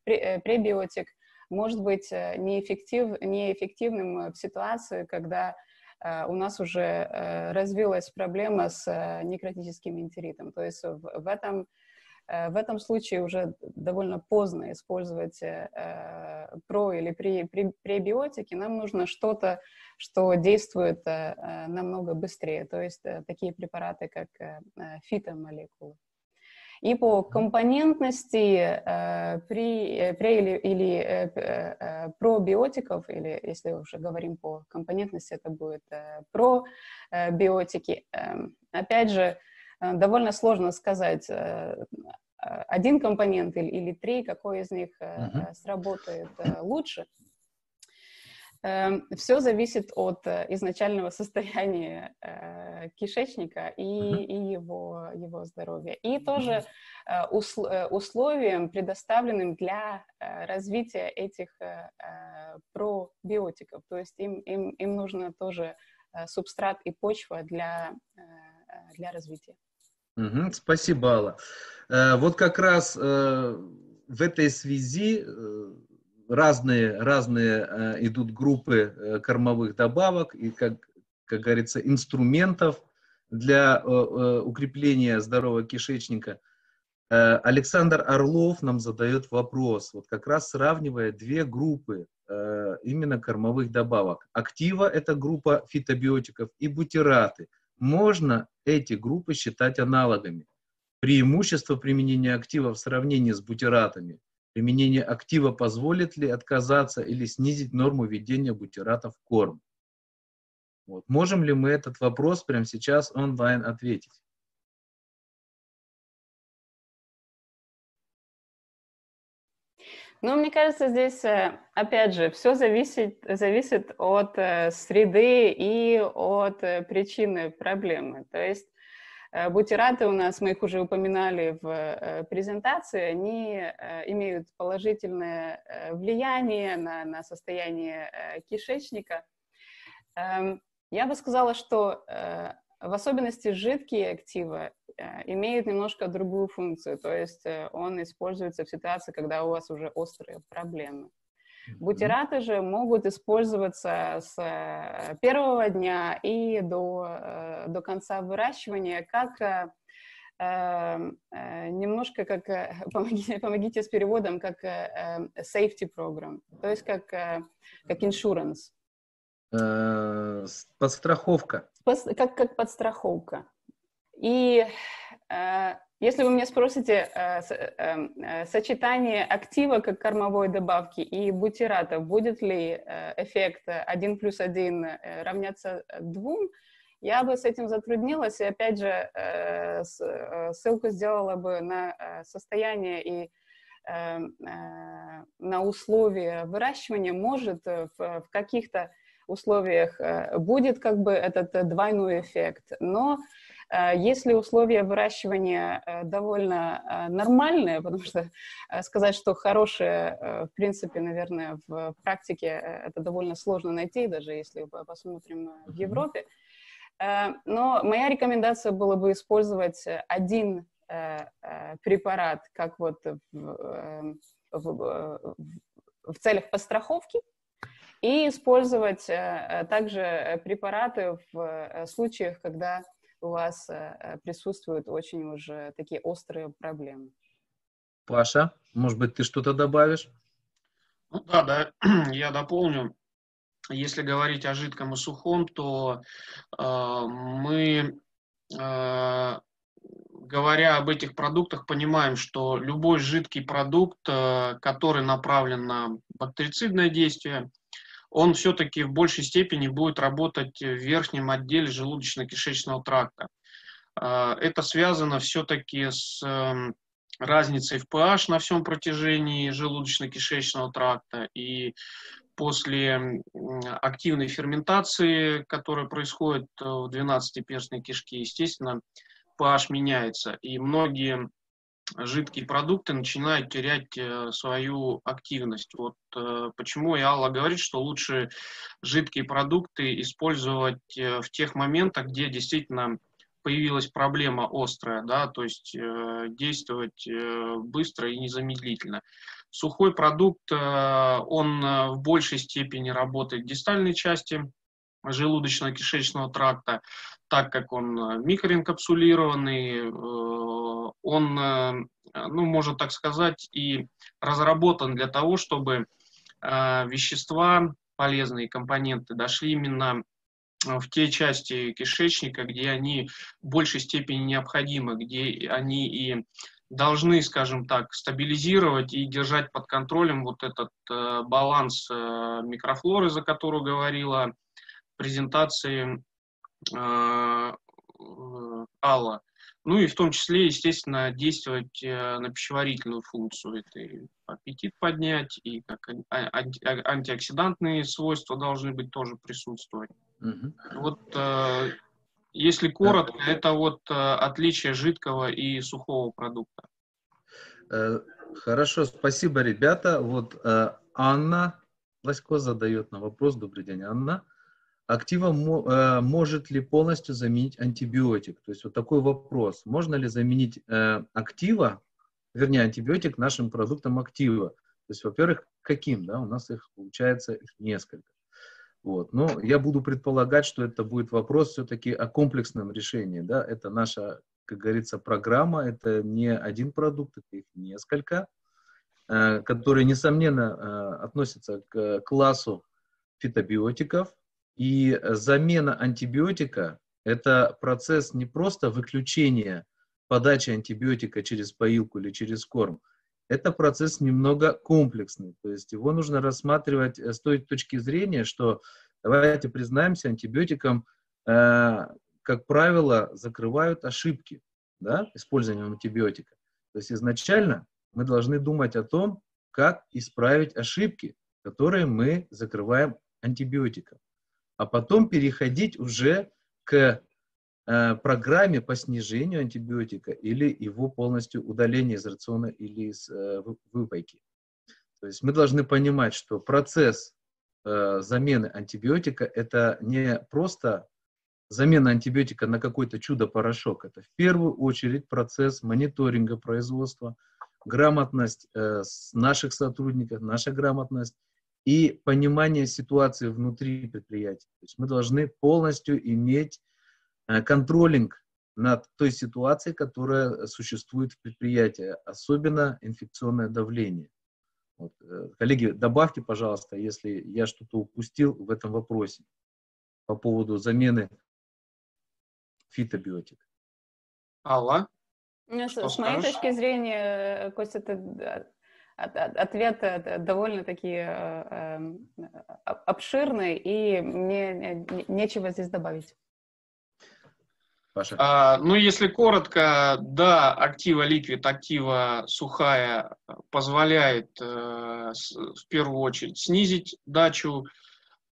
пребиотик может быть неэффектив, неэффективным в ситуации, когда у нас уже развилась проблема с некротическим энтеритом. То есть в этом Э, в этом случае уже довольно поздно использовать э, про или пребиотики. Нам нужно что-то, что действует э, намного быстрее, то есть такие препараты, как фитомолекулы. И по компонентности э, при, при или, или э, э, пробиотиков, или если уже говорим по компонентности, это будет э, пробиотики. Э, опять же, Э, довольно сложно сказать, э, один компонент или, или три, какой из них uh-huh. сработает лучше. Все зависит от изначального состояния кишечника и, uh-huh. и его, его здоровья. И тоже условиям, предоставленным для развития этих пробиотиков. То есть им, им, им нужно тоже субстрат и почва для, для развития. Угу, спасибо, Алла. Э, вот как раз э, в этой связи э, разные, разные идут группы кормовых добавок и, как, как говорится, инструментов для укрепления здорового кишечника. Э, Александр Орлов нам задает вопрос, вот как раз сравнивая две группы э, именно кормовых добавок. Актива – это группа фитобиотиков и бутираты. Можно эти группы считать аналогами. Преимущество применения актива в сравнении с бутиратами. Применение актива позволит ли отказаться или снизить норму введения бутиратов в корм? Вот. Можем ли мы этот вопрос прямо сейчас онлайн ответить? Ну, мне кажется, здесь, э, опять же, все зависит, зависит от э, среды и от э, причины проблемы. То есть Бутираты у нас, мы их уже упоминали в презентации, они имеют положительное влияние на, на состояние кишечника. Эм, я бы сказала, что в особенности жидкие активы э, имеют немножко другую функцию, то есть э, он используется в ситуации, когда у вас уже острые проблемы. Бутираты же могут использоваться с э, первого дня и до, до конца выращивания как немножко как, помогите, помогите с переводом, как safety program, то есть как, как insurance. Подстраховка. Как, как подстраховка. И э, если вы меня спросите, э, э, э, сочетание актива как кормовой добавки и бутирата, будет ли эффект 1 плюс 1 э, равняться двум, я бы с этим затруднилась, и опять же ссылку сделала бы на состояние и э, э, на условия выращивания, может в, каких-то условиях будет как бы этот двойной эффект. Но если условия выращивания довольно нормальные, потому что сказать, что хорошие, в принципе, наверное, в практике это довольно сложно найти, даже если посмотрим в Европе. Но моя рекомендация была бы использовать один препарат как вот в, в, в целях подстраховки, и использовать э, э, также э, препараты в случаях, когда у вас присутствуют очень уже такие острые проблемы. Паша, может быть, ты что-то добавишь? Ну, да, да, я дополню. Если говорить о жидком и сухом, то э, мы, э, говоря об этих продуктах, понимаем, что любой жидкий продукт, э, который направлен на бактерицидное действие, он все-таки в большей степени будет работать в верхнем отделе желудочно-кишечного тракта. А, это связано все-таки с эм, разницей в pH на всем протяжении желудочно-кишечного тракта. И после активной ферментации, которая происходит э, в 12-перстной кишке, естественно, pH меняется. И многие жидкие продукты начинают терять э, свою активность. Вот э, почему и Алла говорит, что лучше жидкие продукты использовать э, в тех моментах, где действительно появилась проблема острая, да, то есть действовать быстро и незамедлительно. Сухой продукт, он в большей степени работает в дистальной части желудочно-кишечного тракта, так как он микроинкапсулированный, он, э, ну, можно так сказать, и разработан для того, чтобы э, вещества, полезные компоненты дошли именно в те части кишечника, где они в большей степени необходимы, где они и должны, скажем так, стабилизировать и держать под контролем вот этот э, баланс э, микрофлоры, за которую говорила в презентации э, Алла. Ну и в том числе, естественно, действовать э, на пищеварительную функцию. Это и аппетит поднять, и как а, антиоксидантные свойства должны быть тоже присутствовать. Угу. Вот э, если коротко, да. это вот э, отличие жидкого и сухого продукта. Хорошо, спасибо, ребята. Вот Анна Ласько задает на вопрос. Добрый день, Анна актива э, может ли полностью заменить антибиотик? То есть вот такой вопрос. Можно ли заменить э, актива, вернее, антибиотик нашим продуктом актива? То есть, во-первых, каким? Да? У нас их получается их несколько. Вот. Но я буду предполагать, что это будет вопрос все-таки о комплексном решении. Да? Это наша как говорится, программа, это не один продукт, это их несколько, э, которые, несомненно, относятся к классу фитобиотиков. И замена антибиотика – это процесс не просто выключения подачи антибиотика через поилку или через корм, это процесс немного комплексный. То есть его нужно рассматривать с той точки зрения, что, давайте признаемся, антибиотикам как правило, закрывают ошибки да, использованием антибиотика. То есть изначально мы должны думать о том, как исправить ошибки, которые мы закрываем антибиотиком, а потом переходить уже к э, программе по снижению антибиотика или его полностью удаления из рациона или из э, выпайки. То есть мы должны понимать, что процесс э, замены антибиотика это не просто замена антибиотика на какой-то чудо-порошок, это в первую очередь процесс мониторинга производства, грамотность э, наших сотрудников, наша грамотность и понимание ситуации внутри предприятия. То есть мы должны полностью иметь э, контролинг над той ситуацией, которая существует в предприятии, особенно инфекционное давление. Вот, э, коллеги, добавьте, пожалуйста, если я что-то упустил в этом вопросе по поводу замены фитобиотик. Алла? Ну, что с моей точки зрения, Костя, это ответ довольно-таки э, эм, обширный, и мне нечего здесь добавить. Паша. А, ну, если коротко, да, актива ликвид, актива сухая позволяет э, в первую очередь снизить дачу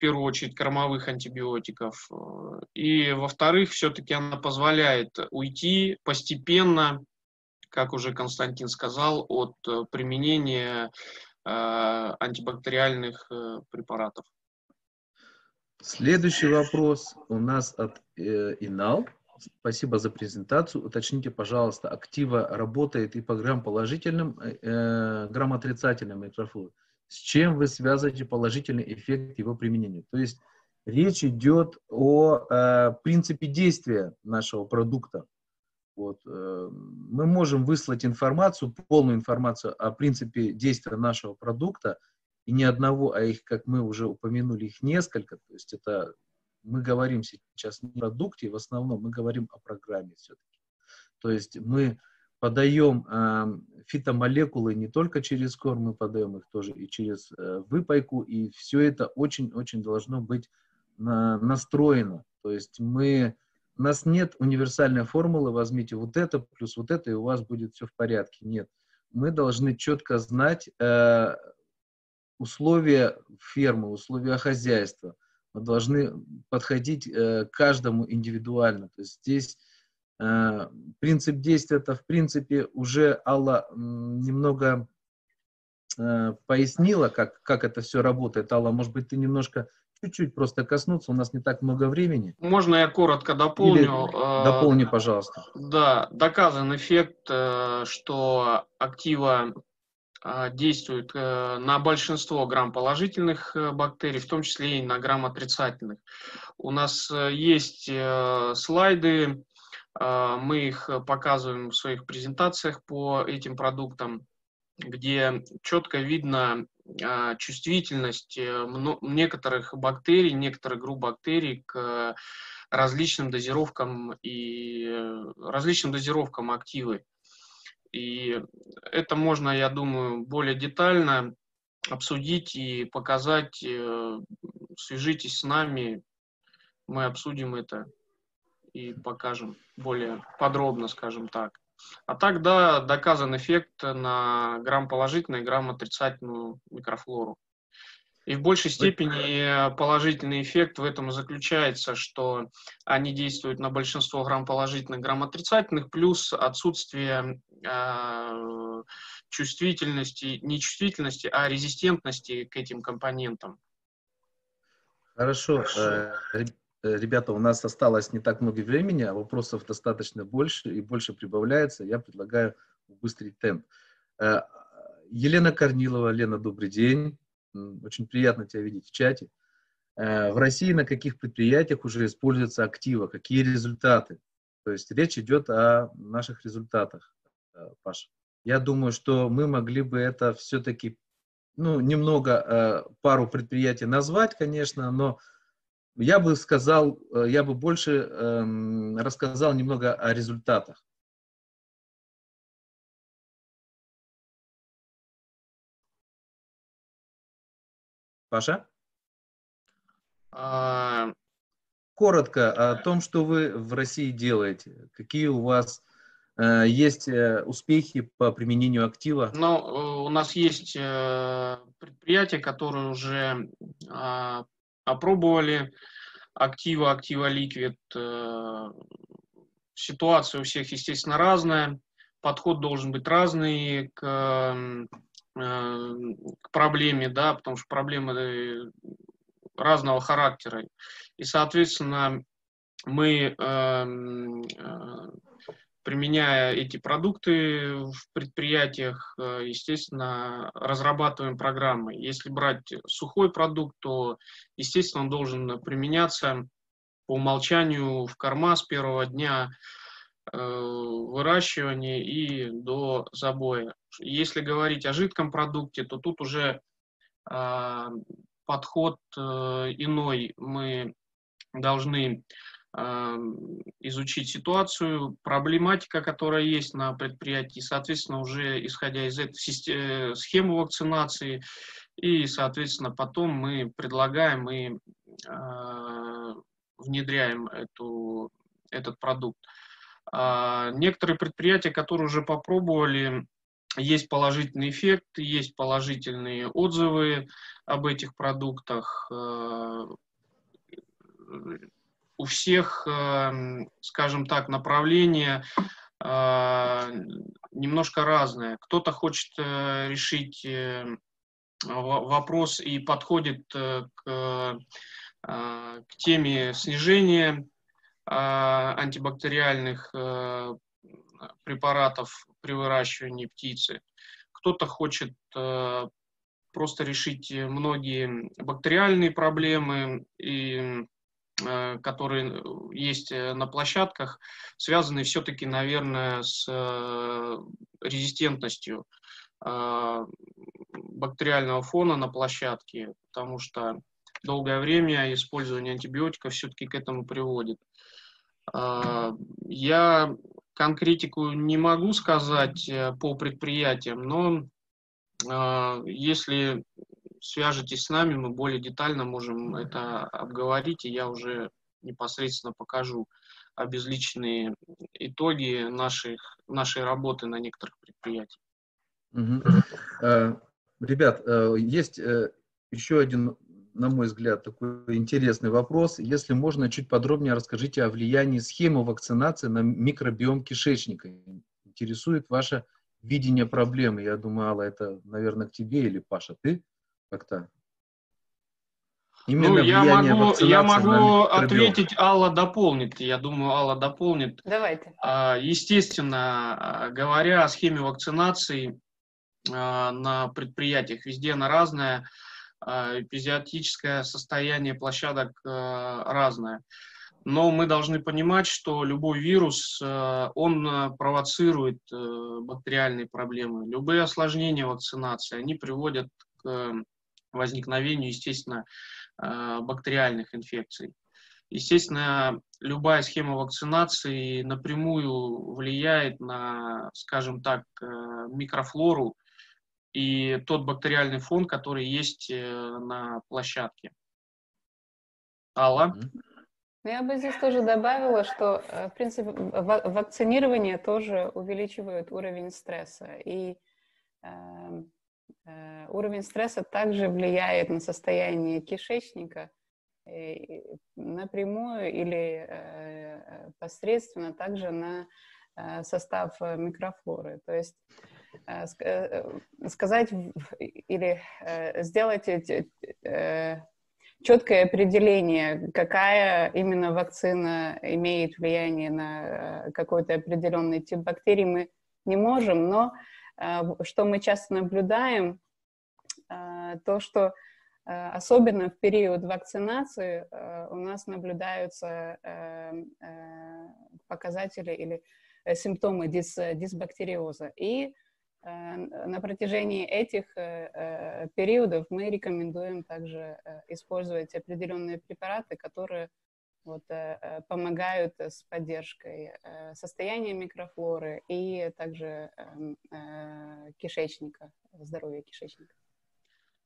первую очередь кормовых антибиотиков. И, во-вторых, все-таки она позволяет уйти постепенно, как уже Константин сказал, от э, применения э, антибактериальных э, препаратов. Следующий вопрос у нас от э, Инал. Спасибо за презентацию. Уточните, пожалуйста, актива работает и по грамм-положительным, э, грамм-отрицательным микрофлорам? с чем вы связываете положительный эффект его применения. То есть речь идет о принципе действия нашего продукта. Вот, э, мы можем выслать информацию, полную информацию о принципе действия нашего продукта, и ни одного, а их, как мы уже упомянули, их несколько. То есть это мы говорим сейчас не о продукте, в основном мы говорим о программе все-таки. То есть мы подаем э, фитомолекулы не только через корм, мы подаем их тоже и через э, выпайку, и все это очень-очень должно быть на, настроено. То есть мы, у нас нет универсальной формулы, возьмите вот это плюс вот это, и у вас будет все в порядке. Нет. Мы должны четко знать э, условия фермы, условия хозяйства. Мы должны подходить э, каждому индивидуально. То есть здесь Э, принцип действия это, в принципе, уже Алла немного э, пояснила, как, как это все работает. Алла, может быть, ты немножко чуть-чуть просто коснуться, у нас не так много времени. Можно я коротко дополню? Или дополни, пожалуйста. Да, доказан эффект, э, что актива действует на большинство грамм-положительных бактерий, в том числе и на грамм-отрицательных. У нас есть слайды, мы их э, показываем в своих презентациях по этим продуктам, где четко видно чувствительность э, некоторых бактерий, некоторых групп бактерий к различным дозировкам и э, различным дозировкам активы. И это можно, я думаю, более детально обсудить и показать. Свяжитесь с нами, мы обсудим это и покажем более подробно, скажем так. А так, да, доказан эффект на грамм-положительную и грамм-отрицательную микрофлору. И в большей степени положительный эффект в этом и заключается, что они действуют на большинство грамм-положительных, грамм-отрицательных, плюс отсутствие э, чувствительности, не чувствительности, а резистентности к этим компонентам. Хорошо. Хорошо. Э, ребята, у нас осталось не так много времени, а вопросов достаточно больше и больше прибавляется. Я предлагаю убыстрить темп. Э, Елена Корнилова. Лена, добрый день. Очень приятно тебя видеть в чате. Э, в России на каких предприятиях уже используется актива? Какие результаты? То есть речь идет о наших результатах, Паша. Я думаю, что мы могли бы это все-таки, ну, немного, пару предприятий назвать, конечно, но я бы сказал, я бы больше эм, рассказал немного о результатах. Паша? А... Коротко о том, что вы в России делаете. Какие у вас э, есть э, успехи по применению актива? Ну, э, у нас есть э, предприятия, которые уже э, опробовали актива, актива ликвид. Э, ситуация у всех, естественно, разная. Подход должен быть разный к Э, к проблеме, да, потому что проблемы э, разного характера. И, соответственно, мы, применяя эти продукты в предприятиях, естественно, разрабатываем программы. Если брать сухой продукт, то, естественно, он должен применяться по умолчанию в корма с первого дня Э, выращивания и до забоя. Если говорить о жидком продукте, то тут уже а, подход э, иной. Мы должны изучить ситуацию, проблематика, которая есть на предприятии, соответственно, уже исходя из этой э, схемы вакцинации, и, соответственно, потом мы предлагаем и а, внедряем эту, этот продукт. А, некоторые предприятия, которые уже попробовали, есть положительный эффект, есть положительные отзывы об этих продуктах. А, у всех, а, скажем так, направления немножко разное. Кто-то хочет э, решить э, вопрос и подходит э, к, к теме снижения а, антибактериальных э, препаратов при выращивании птицы. Кто-то хочет э, просто решить многие бактериальные проблемы, и, э, которые есть на площадках, связанные все-таки, наверное, с резистентностью бактериального фона на площадке, потому что долгое время использование антибиотиков все-таки к этому приводит. Я конкретику не могу сказать э, по предприятиям, но если свяжетесь с нами, мы более детально можем это обговорить, и я уже непосредственно покажу обезличенные итоги наших, нашей работы на некоторых предприятиях. Угу. Ребят, э, есть э, еще один на мой взгляд, такой интересный вопрос. Если можно, чуть подробнее расскажите о влиянии схемы вакцинации на микробиом кишечника. Интересует ваше видение проблемы. Я думаю, Алла, это, наверное, к тебе или Паша, ты как-то? Именно ну, я могу, я могу ответить, Алла дополнит. Я думаю, Алла дополнит. Давайте. А, естественно, а, говоря о схеме вакцинации а, на предприятиях, везде она разная. Эпизиотическое состояние площадок э, разное. Но мы должны понимать, что любой вирус, э, он э, провоцирует бактериальные проблемы. Любые осложнения вакцинации, они приводят к возникновению, естественно, бактериальных инфекций. Естественно, любая схема вакцинации напрямую влияет на, скажем так, микрофлору и тот бактериальный фон, который есть э, на площадке. Алла? Ну, я бы здесь тоже добавила, что, э, в принципе, вакцинирование тоже увеличивает уровень стресса. И э, э, уровень стресса также влияет на состояние кишечника э, напрямую или э, посредственно также на э, состав микрофлоры. То есть Э, э, сказать или э, сделать четкое определение, какая именно вакцина имеет влияние на какой-то определенный тип бактерий, мы не можем, но что мы часто наблюдаем, то, что особенно в период вакцинации у нас наблюдаются показатели или симптомы дис, дисбактериоза. И на протяжении этих периодов мы рекомендуем также использовать определенные препараты, которые вот, э, э, помогают с поддержкой э, состояния микрофлоры и также эм, кишечника, здоровья кишечника.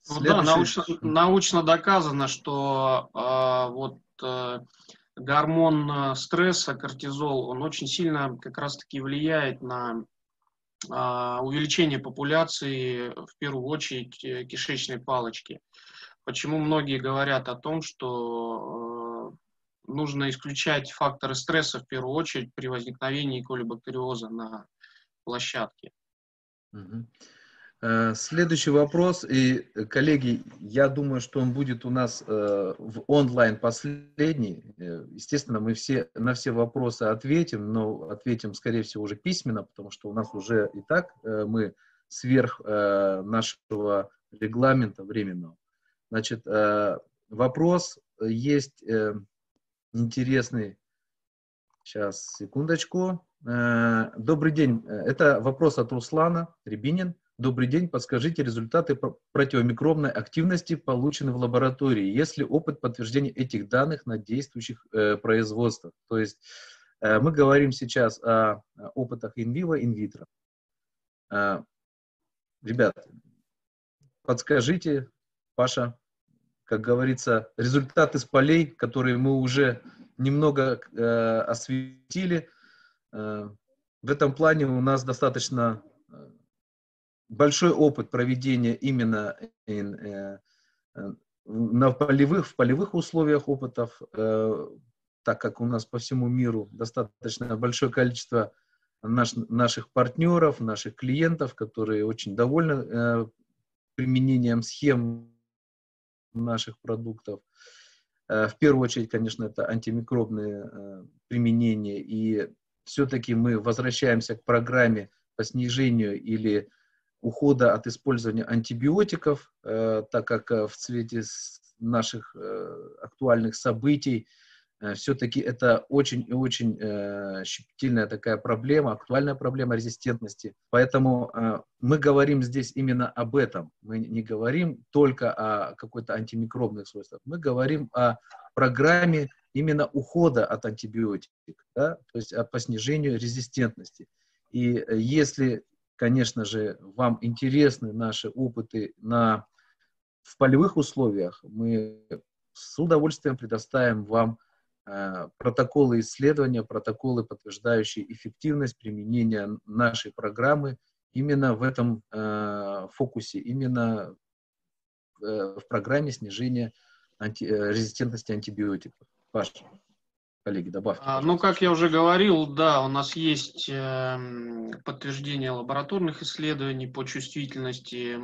Ну, да, научно, научно доказано, что э, вот э, гормон стресса, кортизол, он очень сильно как раз-таки влияет на э, увеличение популяции, в первую очередь, кишечной палочки. Почему многие говорят о том, что нужно исключать факторы стресса в первую очередь при возникновении колибактериоза на площадке. Э, следующий вопрос, и, коллеги, я думаю, что он будет у нас э, в онлайн последний. Э, естественно, мы все на все вопросы ответим, но ответим, скорее всего, уже письменно, потому что у нас уже и так мы сверх нашего регламента временного. Значит, вопрос есть интересный. Сейчас, секундочку. Э, добрый день. Это вопрос от Руслана Рябинин. Добрый день. Подскажите результаты противомикробной активности, полученные в лаборатории. Есть ли опыт подтверждения этих данных на действующих э, производствах? То есть э, мы говорим сейчас о опытах инвиво, инвитро. Э, ребят, подскажите, Паша, как говорится, результаты с полей, которые мы уже немного э, осветили. Э, в этом плане у нас достаточно э, большой опыт проведения именно э, э, на полевых, в полевых условиях опытов, э, так как у нас по всему миру достаточно большое количество наш, наших партнеров, наших клиентов, которые очень довольны э, применением схем наших продуктов. Э, в первую очередь, конечно, это антимикробные э, применения, и все-таки мы возвращаемся к программе по снижению или ухода от использования антибиотиков, э, так как в цвете наших актуальных событий все-таки это очень и очень э, щепетильная такая проблема, актуальная проблема резистентности. Поэтому э, мы говорим здесь именно об этом. Мы не говорим только о какой-то антимикробных свойствах. Мы говорим о программе именно ухода от антибиотиков, да? то есть по снижению резистентности. И э, если, конечно же, вам интересны наши опыты на, в полевых условиях, мы с удовольствием предоставим вам Э, протоколы исследования, протоколы, подтверждающие эффективность применения нашей программы именно в этом э, фокусе, именно э, в программе снижения анти, э, резистентности антибиотиков. Паш, коллеги, добавьте. А, ну, как я уже говорил, да, у нас есть э, подтверждение лабораторных исследований по чувствительности,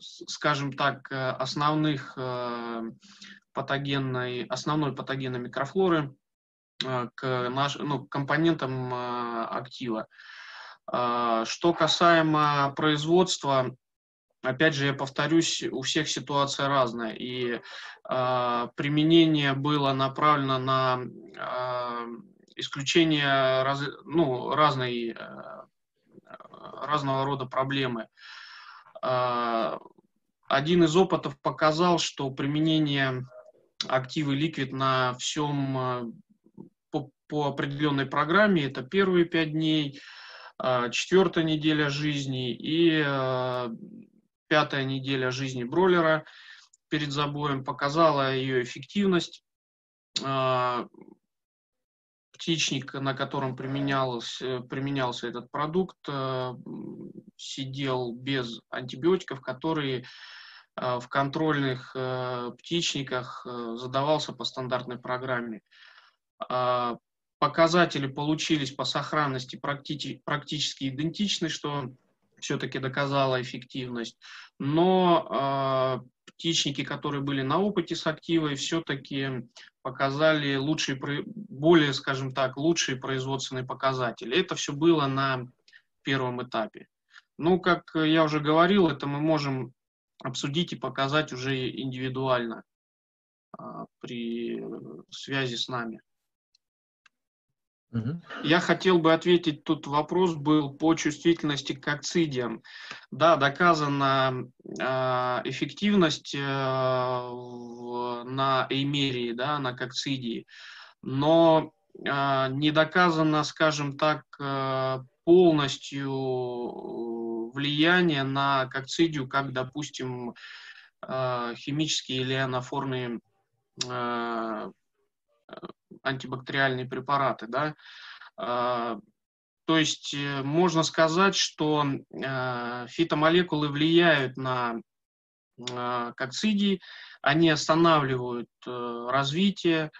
скажем так, э, основных э, патогенной, основной патогенной микрофлоры э, к, наш, ну, к компонентам э, актива. Э, что касаемо производства, опять же, я повторюсь, у всех ситуация разная, и применение было направлено на исключение раз, ну, разной, разного рода проблемы. Один из опытов показал, что применение активы ликвид на всем э, по, по определенной программе. Это первые пять дней, э, четвертая неделя жизни и э, пятая неделя жизни бройлера перед забоем показала ее эффективность. Птичник, на котором применялся, применялся этот продукт, сидел без антибиотиков, которые в контрольных э, птичниках э, задавался по стандартной программе. А, показатели получились по сохранности практически идентичны, что все-таки доказало эффективность. Но птичники, которые были на опыте с активой, все-таки показали лучшие, более, скажем так, лучшие производственные показатели. Это все было на первом этапе. Ну, как я уже говорил, это мы можем обсудить и показать уже индивидуально при связи с нами. Я хотел бы ответить, тут вопрос был по чувствительности к акцидиям. Да, доказана э, эффективность э, на эймерии, да, на кокцидии, но э, не доказано, скажем так, э, полностью влияние на кокцидию, как, допустим, э, химические или анафорные э, антибактериальные препараты, да. А, то есть э, можно сказать, что фитомолекулы влияют на кокцидии, они останавливают э, развитие,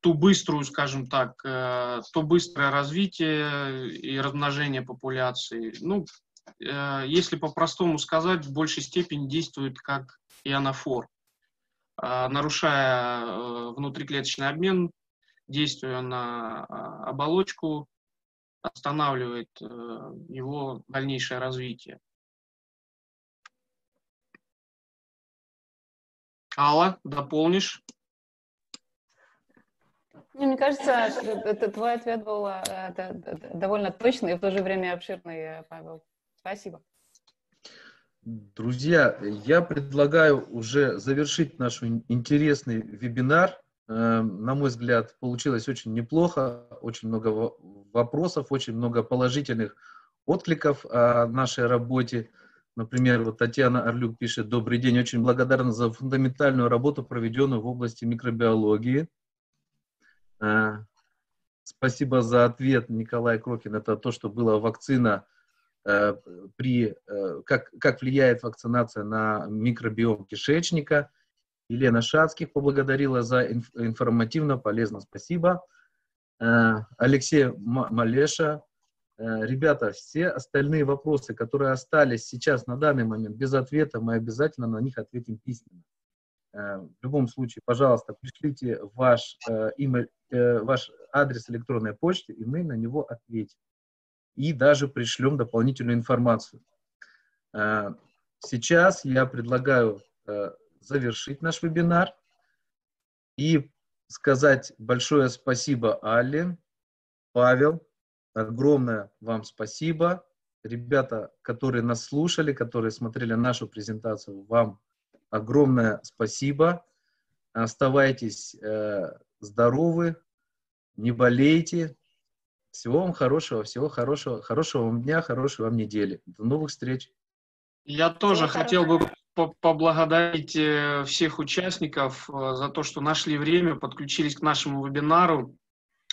ту быструю, скажем так, э, то быстрое развитие и размножение популяции. Ну, если по-простому сказать, в большей степени действует как ионофор, нарушая внутриклеточный обмен действуя на оболочку, останавливает э, его дальнейшее развитие. Алла, дополнишь? Мне кажется, это, твой ответ был э, это, довольно точный и в то же время обширный, Павел. Спасибо. Друзья, я предлагаю уже завершить наш интересный вебинар. Эм, на мой взгляд, получилось очень неплохо, очень много вопросов, очень много положительных откликов о нашей работе. Например, вот Татьяна Орлюк пишет, добрый день, очень благодарна за фундаментальную работу, проведенную в области микробиологии. Э, спасибо за ответ, Николай Крокин. Это то, что была вакцина, э, при, э, как, как влияет вакцинация на микробиом кишечника – Елена Шацких поблагодарила за инф информативно, полезно, спасибо. Э, Алексей Малеша. Э, ребята, все остальные вопросы, которые остались сейчас на данный момент без ответа, мы обязательно на них ответим письменно. Э, в любом случае, пожалуйста, пришлите ваш, email, ваш адрес электронной почты, и мы на него ответим. И даже пришлем дополнительную информацию. Сейчас я предлагаю завершить наш вебинар и сказать большое спасибо Алле, Павел, огромное вам спасибо. Ребята, которые нас слушали, которые смотрели нашу презентацию, вам огромное спасибо. Оставайтесь э, здоровы, не болейте. Всего вам хорошего, всего хорошего, хорошего вам дня, хорошей вам недели. До новых встреч. Я тоже хотел бы поблагодарить э, всех участников э, за то, что нашли время, подключились к нашему вебинару.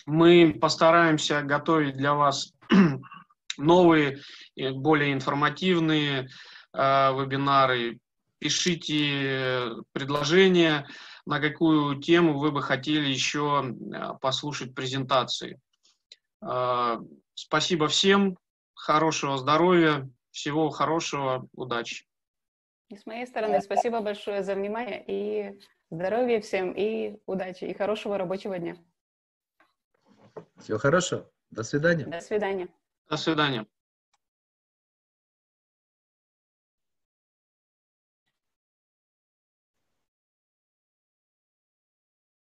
Мы постараемся готовить для вас новые, более информативные э, вебинары. Пишите предложения, на какую тему вы бы хотели еще послушать презентации. Спасибо всем, хорошего здоровья, всего хорошего, удачи. И с моей стороны, спасибо большое за внимание и здоровья всем, и удачи, и хорошего рабочего дня. Всего хорошего. До свидания. До свидания. До свидания.